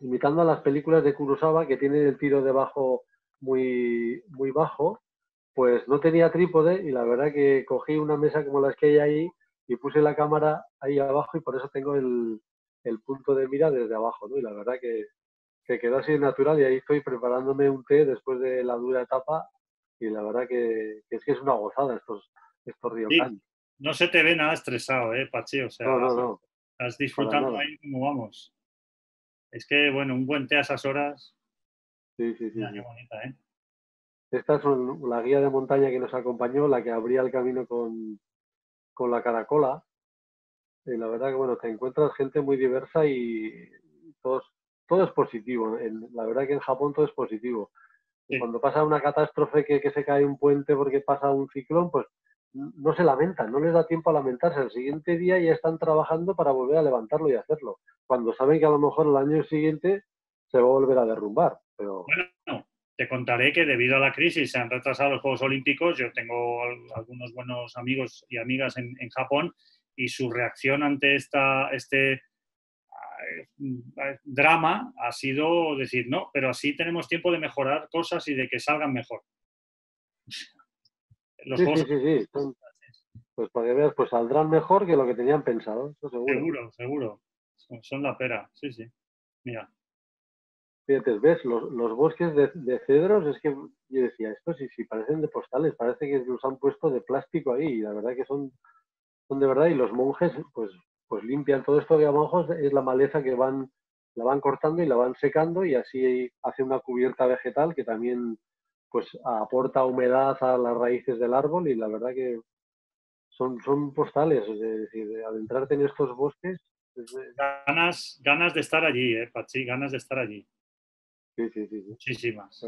imitando a las películas de Kurosawa, que tiene el tiro debajo muy, muy bajo, pues no tenía trípode y la verdad que cogí una mesa como las que hay ahí y puse la cámara ahí abajo y por eso tengo el, el punto de mira desde abajo, ¿no? Y la verdad que, que quedó así natural y ahí estoy preparándome un té después de la dura etapa y la verdad que, que es que es una gozada estos, estos ryokan. No se te ve nada estresado, ¿eh, Pachi? O sea, No, no, no. estás disfrutando ahí como vamos. Es que, bueno, un buen té a esas horas, Sí, sí, sí. sí. qué bonita, ¿eh? Esta es la guía de montaña que nos acompañó, la que abría el camino con, con la caracola. Y la verdad que, bueno, te encuentras gente muy diversa y todo es, todo es positivo. En- la verdad que en Japón todo es positivo. Sí. Cuando pasa una catástrofe que, que se cae un puente porque pasa un ciclón, pues no se lamentan, no les da tiempo a lamentarse. El siguiente día ya están trabajando para volver a levantarlo y hacerlo. Cuando saben que a lo mejor el año siguiente se va a volver a derrumbar. Pero Bueno, te contaré que debido a la crisis se han retrasado los Juegos Olímpicos. Yo tengo al- algunos buenos amigos y amigas en, en Japón y su reacción ante esta, este drama ha sido decir, no, pero así tenemos tiempo de mejorar cosas y de que salgan mejor. <laughs> Los sí, sí, sí, sí. Pues para que veas, pues saldrán mejor que lo que tenían pensado, eso seguro. Seguro, seguro. Son, son la pera, sí, sí. Mira, Fíjate, ves, los, los bosques de, de cedros, es que yo decía, estos sí, sí, parecen de postales, parece que los han puesto de plástico ahí, y la verdad que son, son de verdad, y los monjes, pues, pues limpian todo esto de abajo, es la maleza que van, la van cortando y la van secando, y así hace una cubierta vegetal que también, pues, aporta humedad a las raíces del árbol, y la verdad que son, son postales, es decir, de adentrarte en estos bosques, es de- ganas, ganas de estar allí, eh, Pachi, ganas de estar allí. sí, sí, sí, sí. Muchísimas.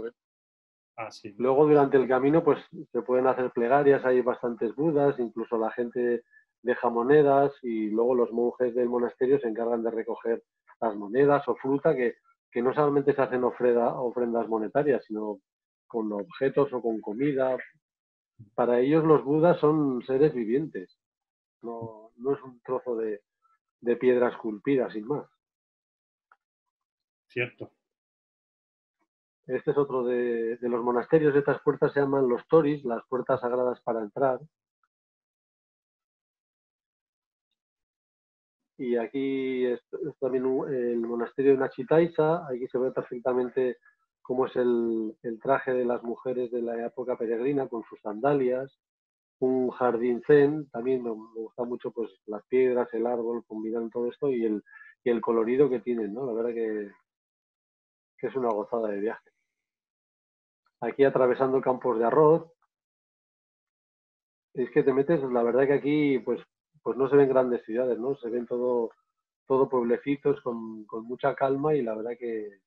Ah, sí. Luego durante el camino pues se pueden hacer plegarias, hay bastantes budas, incluso la gente deja monedas y luego los monjes del monasterio se encargan de recoger las monedas o fruta que, que no solamente se hacen ofrenda- ofrendas monetarias, sino con objetos o con comida. Para ellos los budas son seres vivientes, no, no es un trozo de, de piedra esculpida sin más. Cierto. Este es otro de, de los monasterios. Estas puertas se llaman los toris, las puertas sagradas para entrar. Y aquí también el monasterio de Nachitaisa. Aquí se ve perfectamente cómo es el, el traje de las mujeres de la época peregrina con sus sandalias. Un jardín zen, también me, me gusta mucho pues las piedras, el árbol, combinan todo esto y el, y el colorido que tienen, ¿no? La verdad que, que es una gozada de viaje aquí atravesando campos de arroz. Es que te metes, la verdad que aquí pues, pues no se ven grandes ciudades, ¿no? Se ven todo, todo pueblecitos con, con mucha calma y la verdad que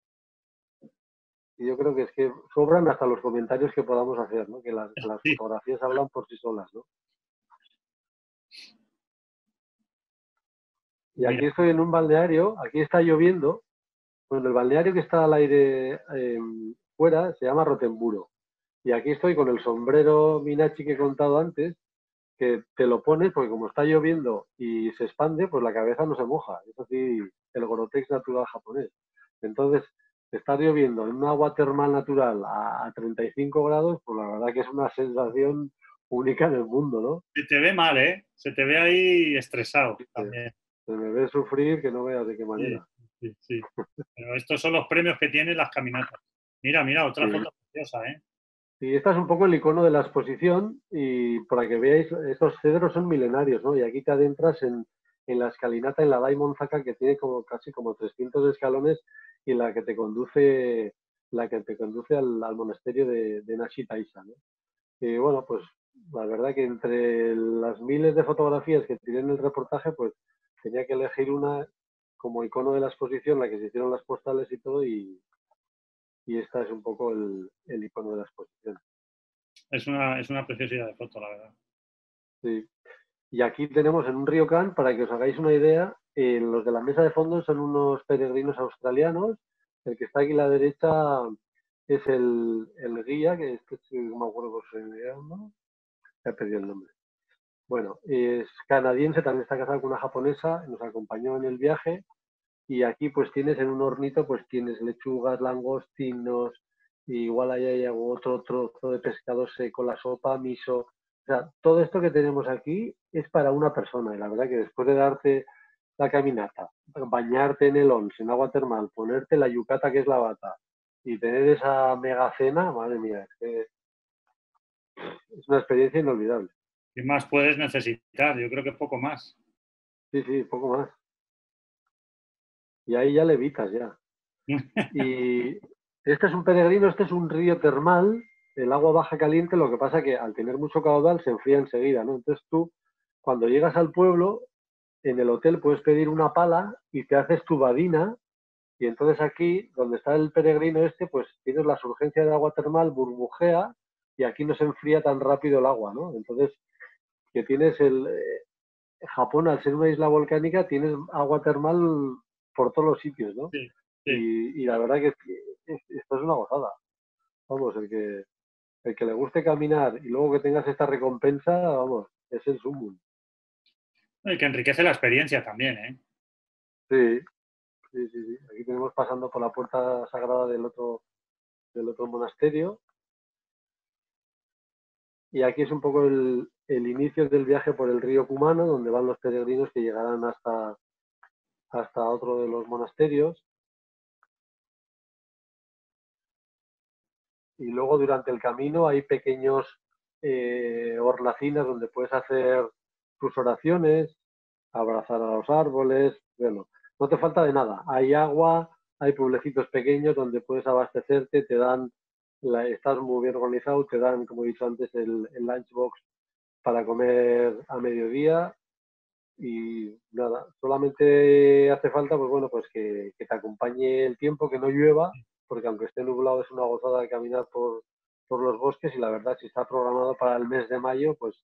yo creo que es que sobran hasta los comentarios que podamos hacer, ¿no? Que las, <laughs> las fotografías hablan por sí solas, ¿no? Y aquí estoy en un balneario, aquí está lloviendo. Bueno, el balneario que está al aire eh, fuera se llama Rotemburo. Y aquí estoy con el sombrero Minachi que he contado antes, que te lo pones porque como está lloviendo y se expande, pues la cabeza no se moja. Es así el Gorotex natural japonés. Entonces, estar lloviendo en un agua termal natural a, a 35 grados, pues la verdad que es una sensación única en el mundo, ¿no? Se te ve mal, ¿eh? Se te ve ahí estresado también. Se me ve sufrir que no veas de qué manera. Sí, sí. Pero estos son los premios que tienen las caminatas. Mira, mira, otra foto preciosa, ¿eh? Y esta es un poco el icono de la exposición y para que veáis, estos cedros son milenarios, ¿no? Y aquí te adentras en, en la escalinata, en la Daimonzaka, que tiene como casi como 300 escalones y la que te conduce, la que te conduce al, monasterio de, de ¿no? Y bueno, pues la verdad que entre las miles de fotografías que tiré en el reportaje, pues tenía que elegir una como icono de la exposición, la que se hicieron las postales y todo, y, y esta es un poco el, el icono de la exposición. Es una, es una preciosidad de foto, la verdad. Sí. Y aquí tenemos en un ryokan, para que os hagáis una idea, eh, los de la mesa de fondo son unos peregrinos australianos. El que está aquí a la derecha es el, el guía, que este no me acuerdo se llama, he perdido el nombre. Bueno, es canadiense, también está casado con una japonesa, nos acompañó en el viaje y aquí pues tienes en un hornito pues tienes lechugas, langostinos, y igual ahí hay otro trozo de pescado seco, la sopa, miso. O sea, todo esto que tenemos aquí es para una persona y la verdad que después de darte la caminata, bañarte en el once, en agua termal, ponerte la yucata que es la bata y tener esa mega cena, madre mía, es que es una experiencia inolvidable. ¿Qué más puedes necesitar? Yo creo que poco más. Sí, sí, poco más. Y ahí ya levitas ya. <laughs> Y este es un peregrino, este es un río termal, el agua baja caliente, lo que pasa que al tener mucho caudal se enfría enseguida, ¿no? Entonces tú, cuando llegas al pueblo, en el hotel puedes pedir una pala y te haces tu badina y entonces aquí, donde está el peregrino este, pues tienes la surgencia de agua termal, burbujea y aquí no se enfría tan rápido el agua, ¿no? Entonces, que tienes el... eh, Japón, al ser una isla volcánica, tienes agua termal por todos los sitios, ¿no? Sí, Y, y la verdad que es que es- esto es una gozada. Vamos, el que, el que le guste caminar y luego que tengas esta recompensa, vamos, es el sumum. Y que enriquece la experiencia también, ¿eh? Sí, sí, sí, sí. Aquí tenemos pasando por la puerta sagrada del otro, del otro monasterio. Y aquí es un poco el, el inicio del viaje por el río Cumano, donde van los peregrinos que llegarán hasta, hasta otro de los monasterios. Y luego durante el camino hay pequeños eh, hornacinas donde puedes hacer tus oraciones, abrazar a los árboles, bueno, no te falta de nada. Hay agua, hay pueblecitos pequeños donde puedes abastecerte, te dan, la- estás muy bien organizado, te dan, como he dicho antes, el, el lunchbox para comer a mediodía y nada, solamente hace falta, pues bueno, pues que, que te acompañe el tiempo, que no llueva, porque aunque esté nublado es una gozada caminar por, por los bosques y la verdad, si está programado para el mes de mayo, pues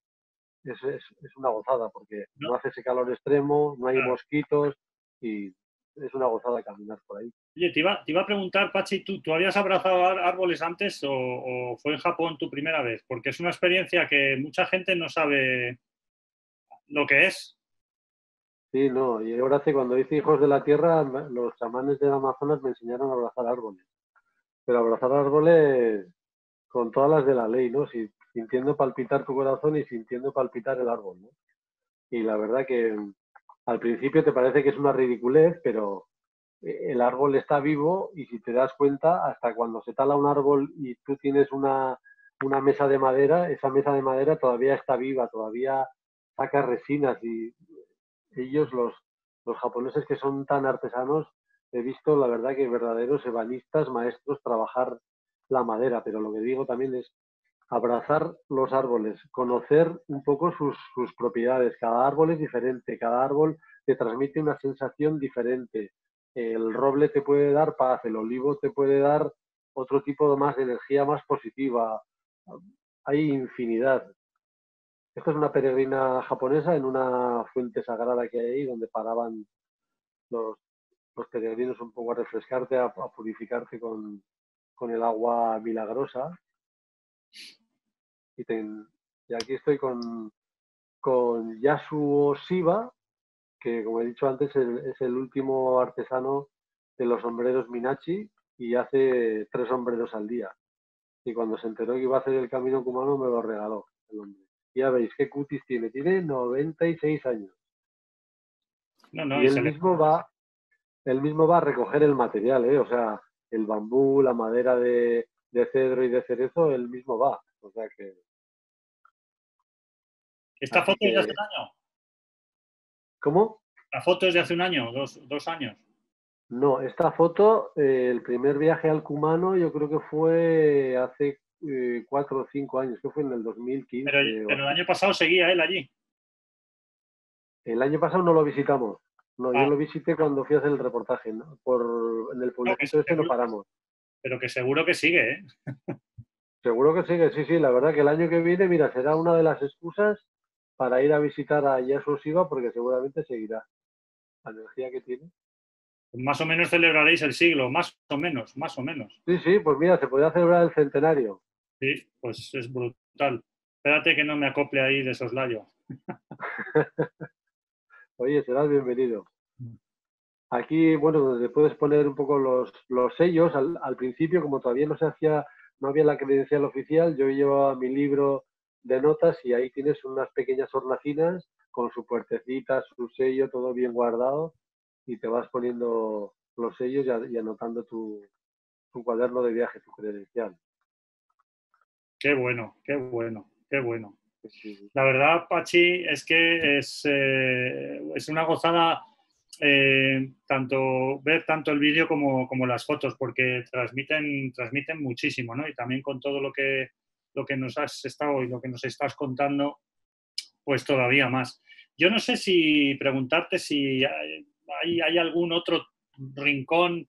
es, es, es una gozada, porque ¿No? no hace ese calor extremo, no hay Claro. mosquitos y es una gozada caminar por ahí. Oye, te iba, te iba a preguntar, Pachi, ¿tú, ¿tú habías abrazado árboles antes o, o fue en Japón tu primera vez? Porque es una experiencia que mucha gente no sabe lo que es. Sí, no, y ahora hace cuando hice Hijos de la Tierra, los chamanes del Amazonas me enseñaron a abrazar árboles. Pero abrazar árboles con todas las de la ley, ¿no? Si- sintiendo palpitar tu corazón y sintiendo palpitar el árbol, ¿no? Y la verdad que al principio te parece que es una ridiculez, pero eh, el árbol está vivo y si te das cuenta, hasta cuando se tala un árbol y tú tienes una, una mesa de madera, esa mesa de madera todavía está viva, todavía saca resinas y los, los japoneses que son tan artesanos, he visto, la verdad, que verdaderos ebanistas, maestros, trabajar la madera, pero lo que digo también es abrazar los árboles, conocer un poco sus, sus propiedades. Cada árbol es diferente, cada árbol te transmite una sensación diferente. El roble te puede dar paz, el olivo te puede dar otro tipo de más de energía más positiva. Hay infinidad. Esta es una peregrina japonesa en una fuente sagrada que hay ahí donde paraban los, peregrinos un poco a refrescarte, a, purificarte con, el agua milagrosa. Y, aquí estoy con, Yasuo Shiba, que como he dicho antes es el último artesano de los sombreros Minachi y hace tres sombreros al día. Y cuando se enteró que iba a hacer el camino cumano me lo regaló el hombre. Ya veis qué cutis tiene, tiene 96 años. No, no, y él le- mismo va, él mismo va a recoger el material, ¿eh? o sea, el bambú, la madera de, de cedro y de cerezo, él mismo va. O sea que ¿Esta foto es de hace un año? ¿Cómo? La foto es de hace un año, dos, dos años. No, esta foto, eh, el primer viaje al Cumano, yo creo que fue hace eh, cuatro o cinco años, que fue en el 2015. Pero, pero el año pasado seguía él allí. El año pasado no lo visitamos. No, Ah. yo lo visité cuando fui a hacer el reportaje. ¿no? Por, en el pueblecito este no paramos. Pero que seguro que sigue, ¿eh? Seguro que sigue, sí, sí. La verdad que el año que viene, mira, será una de las excusas para ir a visitar a Yasuo Shiba porque seguramente seguirá. La energía que tiene. Más o menos celebraréis el siglo, más o menos, más o menos. Sí, sí, pues mira, se podría celebrar el centenario. Sí, pues es brutal. Espérate que no me acople ahí de soslayo. <laughs> Oye, serás bienvenido. Aquí, bueno, donde puedes poner un poco los, los sellos, al, principio, como todavía no se hacía, no había la credencial oficial, yo llevaba mi libro de notas y ahí tienes unas pequeñas hornacinas con su puertecita, su sello, todo bien guardado y te vas poniendo los sellos y, y anotando tu, tu cuaderno de viaje, tu credencial. Qué bueno, qué bueno, qué bueno. La verdad, Pachi, es que es, eh, es una gozada eh, tanto ver tanto el vídeo como, como, las fotos, porque transmiten, transmiten muchísimo, ¿no? Y también con todo lo que, lo que nos has estado y lo que nos estás contando, pues todavía más. Yo no sé si preguntarte si hay, hay algún otro rincón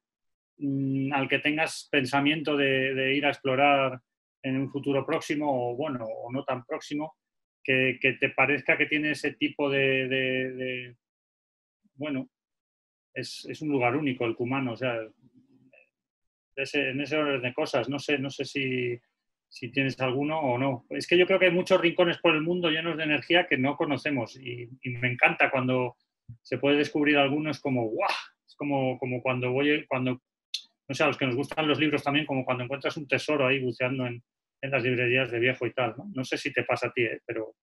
mmm, al que tengas pensamiento de, de, ir a explorar en un futuro próximo o bueno, o no tan próximo, que, te parezca que tiene ese tipo de, bueno, es, es, un lugar único el cumano, o sea, ese, en ese orden de cosas, no sé, no sé si, si, tienes alguno o no. Es que yo creo que hay muchos rincones por el mundo llenos de energía que no conocemos y, y me encanta cuando se puede descubrir algunos como ¡guau! Es como, como cuando voy, cuando, no sé, a los que nos gustan los libros también, como cuando encuentras un tesoro ahí buceando en, en las librerías de viejo y tal, ¿no? No sé si te pasa a ti, ¿eh? pero...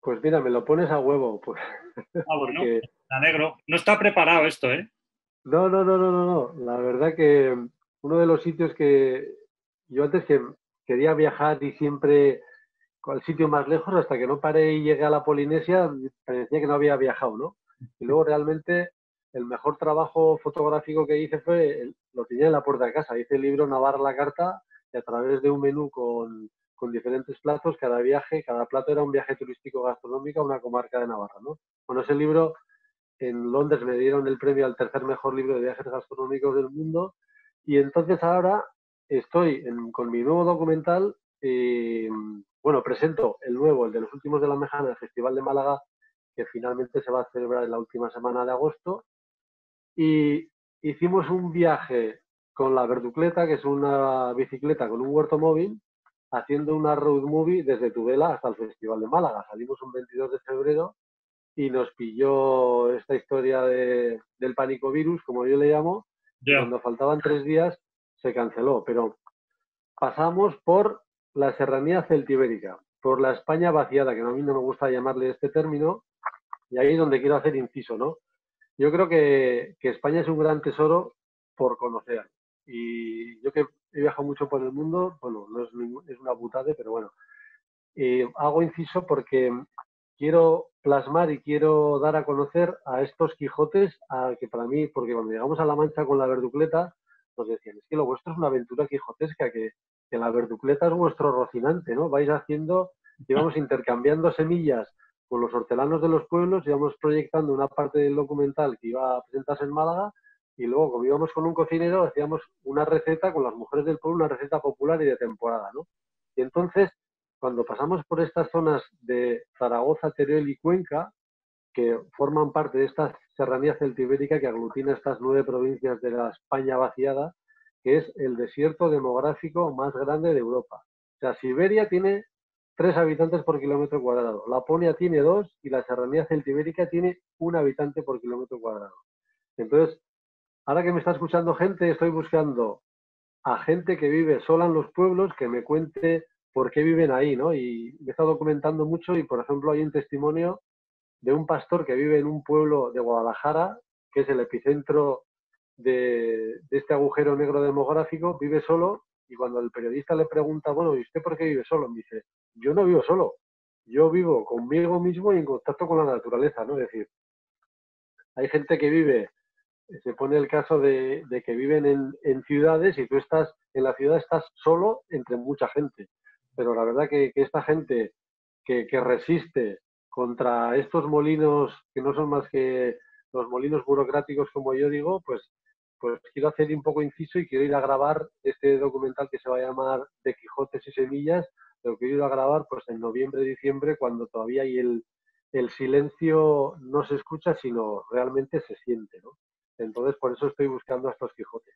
Pues mira, me lo pones a huevo. Pues. Ah, bueno, <laughs> Porque... me alegro. No está preparado esto, ¿eh? No, no, no, no, no, no. La verdad que uno de los sitios que yo antes que quería viajar y siempre al sitio más lejos hasta que no paré y llegué a la Polinesia, parecía que no había viajado, ¿no? Y luego realmente el mejor trabajo fotográfico que hice fue, lo tenía en la puerta de casa, hice el libro Navarra la Carta y a través de un menú con, diferentes platos, cada viaje, cada plato era un viaje turístico gastronómico a una comarca de Navarra, ¿no? Bueno, ese libro en Londres me dieron el premio al tercer mejor libro de viajes gastronómicos del mundo y entonces ahora estoy con mi nuevo documental eh, bueno, presento el nuevo, el de los últimos de la Mejana, el Festival de Málaga, que finalmente se va a celebrar en la última semana de agosto. Y hicimos un viaje con la Verducleta, que es una bicicleta con un huerto móvil, haciendo una road movie desde Tudela hasta el Festival de Málaga. Salimos un 22 de febrero y nos pilló esta historia de, del pánico virus, como yo le llamo. Yeah. Cuando faltaban tres días se canceló, pero pasamos por la serranía celtibérica, por la España vaciada, que a mí no me gusta llamarle este término, y ahí es donde quiero hacer inciso, ¿no? Yo creo que, que España es un gran tesoro por conocer. Y yo que he viajado mucho por el mundo, bueno, no es, es una putada, pero bueno, eh, hago inciso porque quiero plasmar y quiero dar a conocer a estos Quijotes, a, que para mí, porque cuando llegamos a La Mancha con la verducleta, nos decían, es que lo vuestro es una aventura quijotesca, que, que la verducleta es vuestro rocinante, ¿no? Vais haciendo, íbamos <laughs> intercambiando semillas con los hortelanos de los pueblos, íbamos proyectando una parte del documental que iba a presentarse en Málaga y luego, como íbamos con un cocinero, hacíamos una receta con las mujeres del pueblo, una receta popular y de temporada, ¿no? Y entonces, cuando pasamos por estas zonas de Zaragoza, Teruel y Cuenca, que forman parte de esta serranía celtibérica que aglutina estas nueve provincias de la España vaciada, que es el desierto demográfico más grande de Europa. O sea, Siberia tiene tres habitantes por kilómetro cuadrado, Laponia tiene dos y la serranía celtibérica tiene un habitante por kilómetro cuadrado. Entonces, ahora que me está escuchando gente, estoy buscando a gente que vive sola en los pueblos que me cuente por qué viven ahí, ¿no? Y me he estado documentando mucho y, por ejemplo, hay un testimonio de un pastor que vive en un pueblo de Guadalajara, que es el epicentro de, de, este agujero negro demográfico, vive solo y cuando el periodista le pregunta, bueno, ¿y usted por qué vive solo? Me dice, yo no vivo solo, yo vivo conmigo mismo y en contacto con la naturaleza, ¿no? Es decir, hay gente que vive, se pone el caso de, que viven en, en, ciudades y tú estás, en la ciudad estás solo entre mucha gente, pero la verdad que, que esta gente que, que resiste contra estos molinos que no son más que los molinos burocráticos, como yo digo, pues pues quiero hacer un poco inciso y quiero ir a grabar este documental que se va a llamar De Quijotes y Semillas, lo quiero ir a grabar pues en noviembre, diciembre, cuando todavía hay el, el silencio no se escucha, sino realmente se siente, ¿no? Entonces, por eso estoy buscando a estos Quijotes.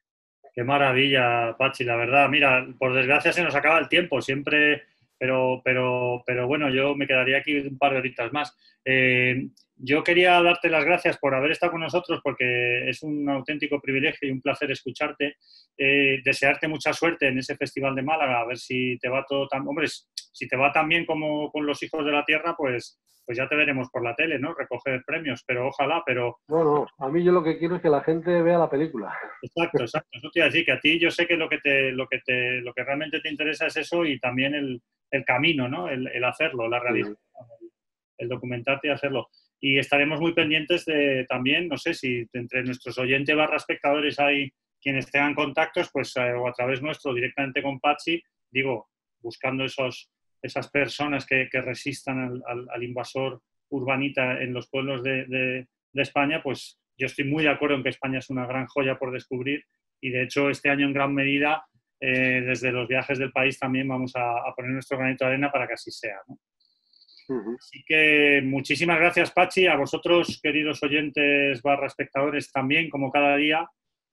Qué maravilla, Pachi, la verdad. Mira, por desgracia se nos acaba el tiempo, siempre, pero, pero, pero bueno, yo me quedaría aquí un par de horitas más. Eh, yo quería darte las gracias por haber estado con nosotros porque es un auténtico privilegio y un placer escucharte. Eh, desearte mucha suerte en ese festival de Málaga, a ver si te va todo tan... Hombre, si te va tan bien como con los hijos de la tierra, pues, pues ya te veremos por la tele, ¿no? Recoger premios, pero ojalá, pero... No, no, a mí yo lo que quiero es que la gente vea la película. Exacto, exacto. Eso te iba a decir, que a ti yo sé que lo que, te, lo que, te, lo que realmente te interesa es eso y también el, el camino, ¿no? El, el hacerlo, la realidad, el, el documentarte y hacerlo y estaremos muy pendientes de también, no sé si entre nuestros oyentes barra espectadores hay quienes tengan contactos, pues eh, o a través nuestro directamente con Pachi, digo, buscando esos, esas personas que, que resistan al, al, al, invasor urbanita en los pueblos de, de, de, España, pues yo estoy muy de acuerdo en que España es una gran joya por descubrir y de hecho este año en gran medida eh, desde los viajes del país también vamos a, a, poner nuestro granito de arena para que así sea. ¿no? Así que muchísimas gracias, Pachi, a vosotros, queridos oyentes barra espectadores, también, como cada día.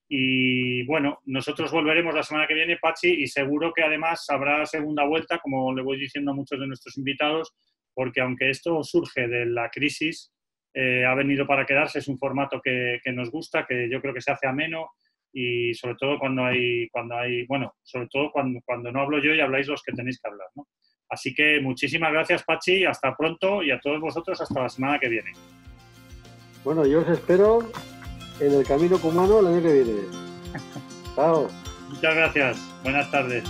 Y bueno, nosotros volveremos la semana que viene, Pachi, y seguro que además habrá segunda vuelta, como le voy diciendo a muchos de nuestros invitados, porque aunque esto surge de la crisis, eh, ha venido para quedarse, es un formato que, que, nos gusta, que yo creo que se hace ameno y sobre todo cuando hay, cuando hay bueno, sobre todo cuando, cuando no hablo yo y habláis los que tenéis que hablar, ¿no? Así que muchísimas gracias, Pachi. Hasta pronto y a todos vosotros hasta la semana que viene. Bueno, yo os espero en el camino cumano el año que viene. <laughs> Chao. Muchas gracias. Buenas tardes.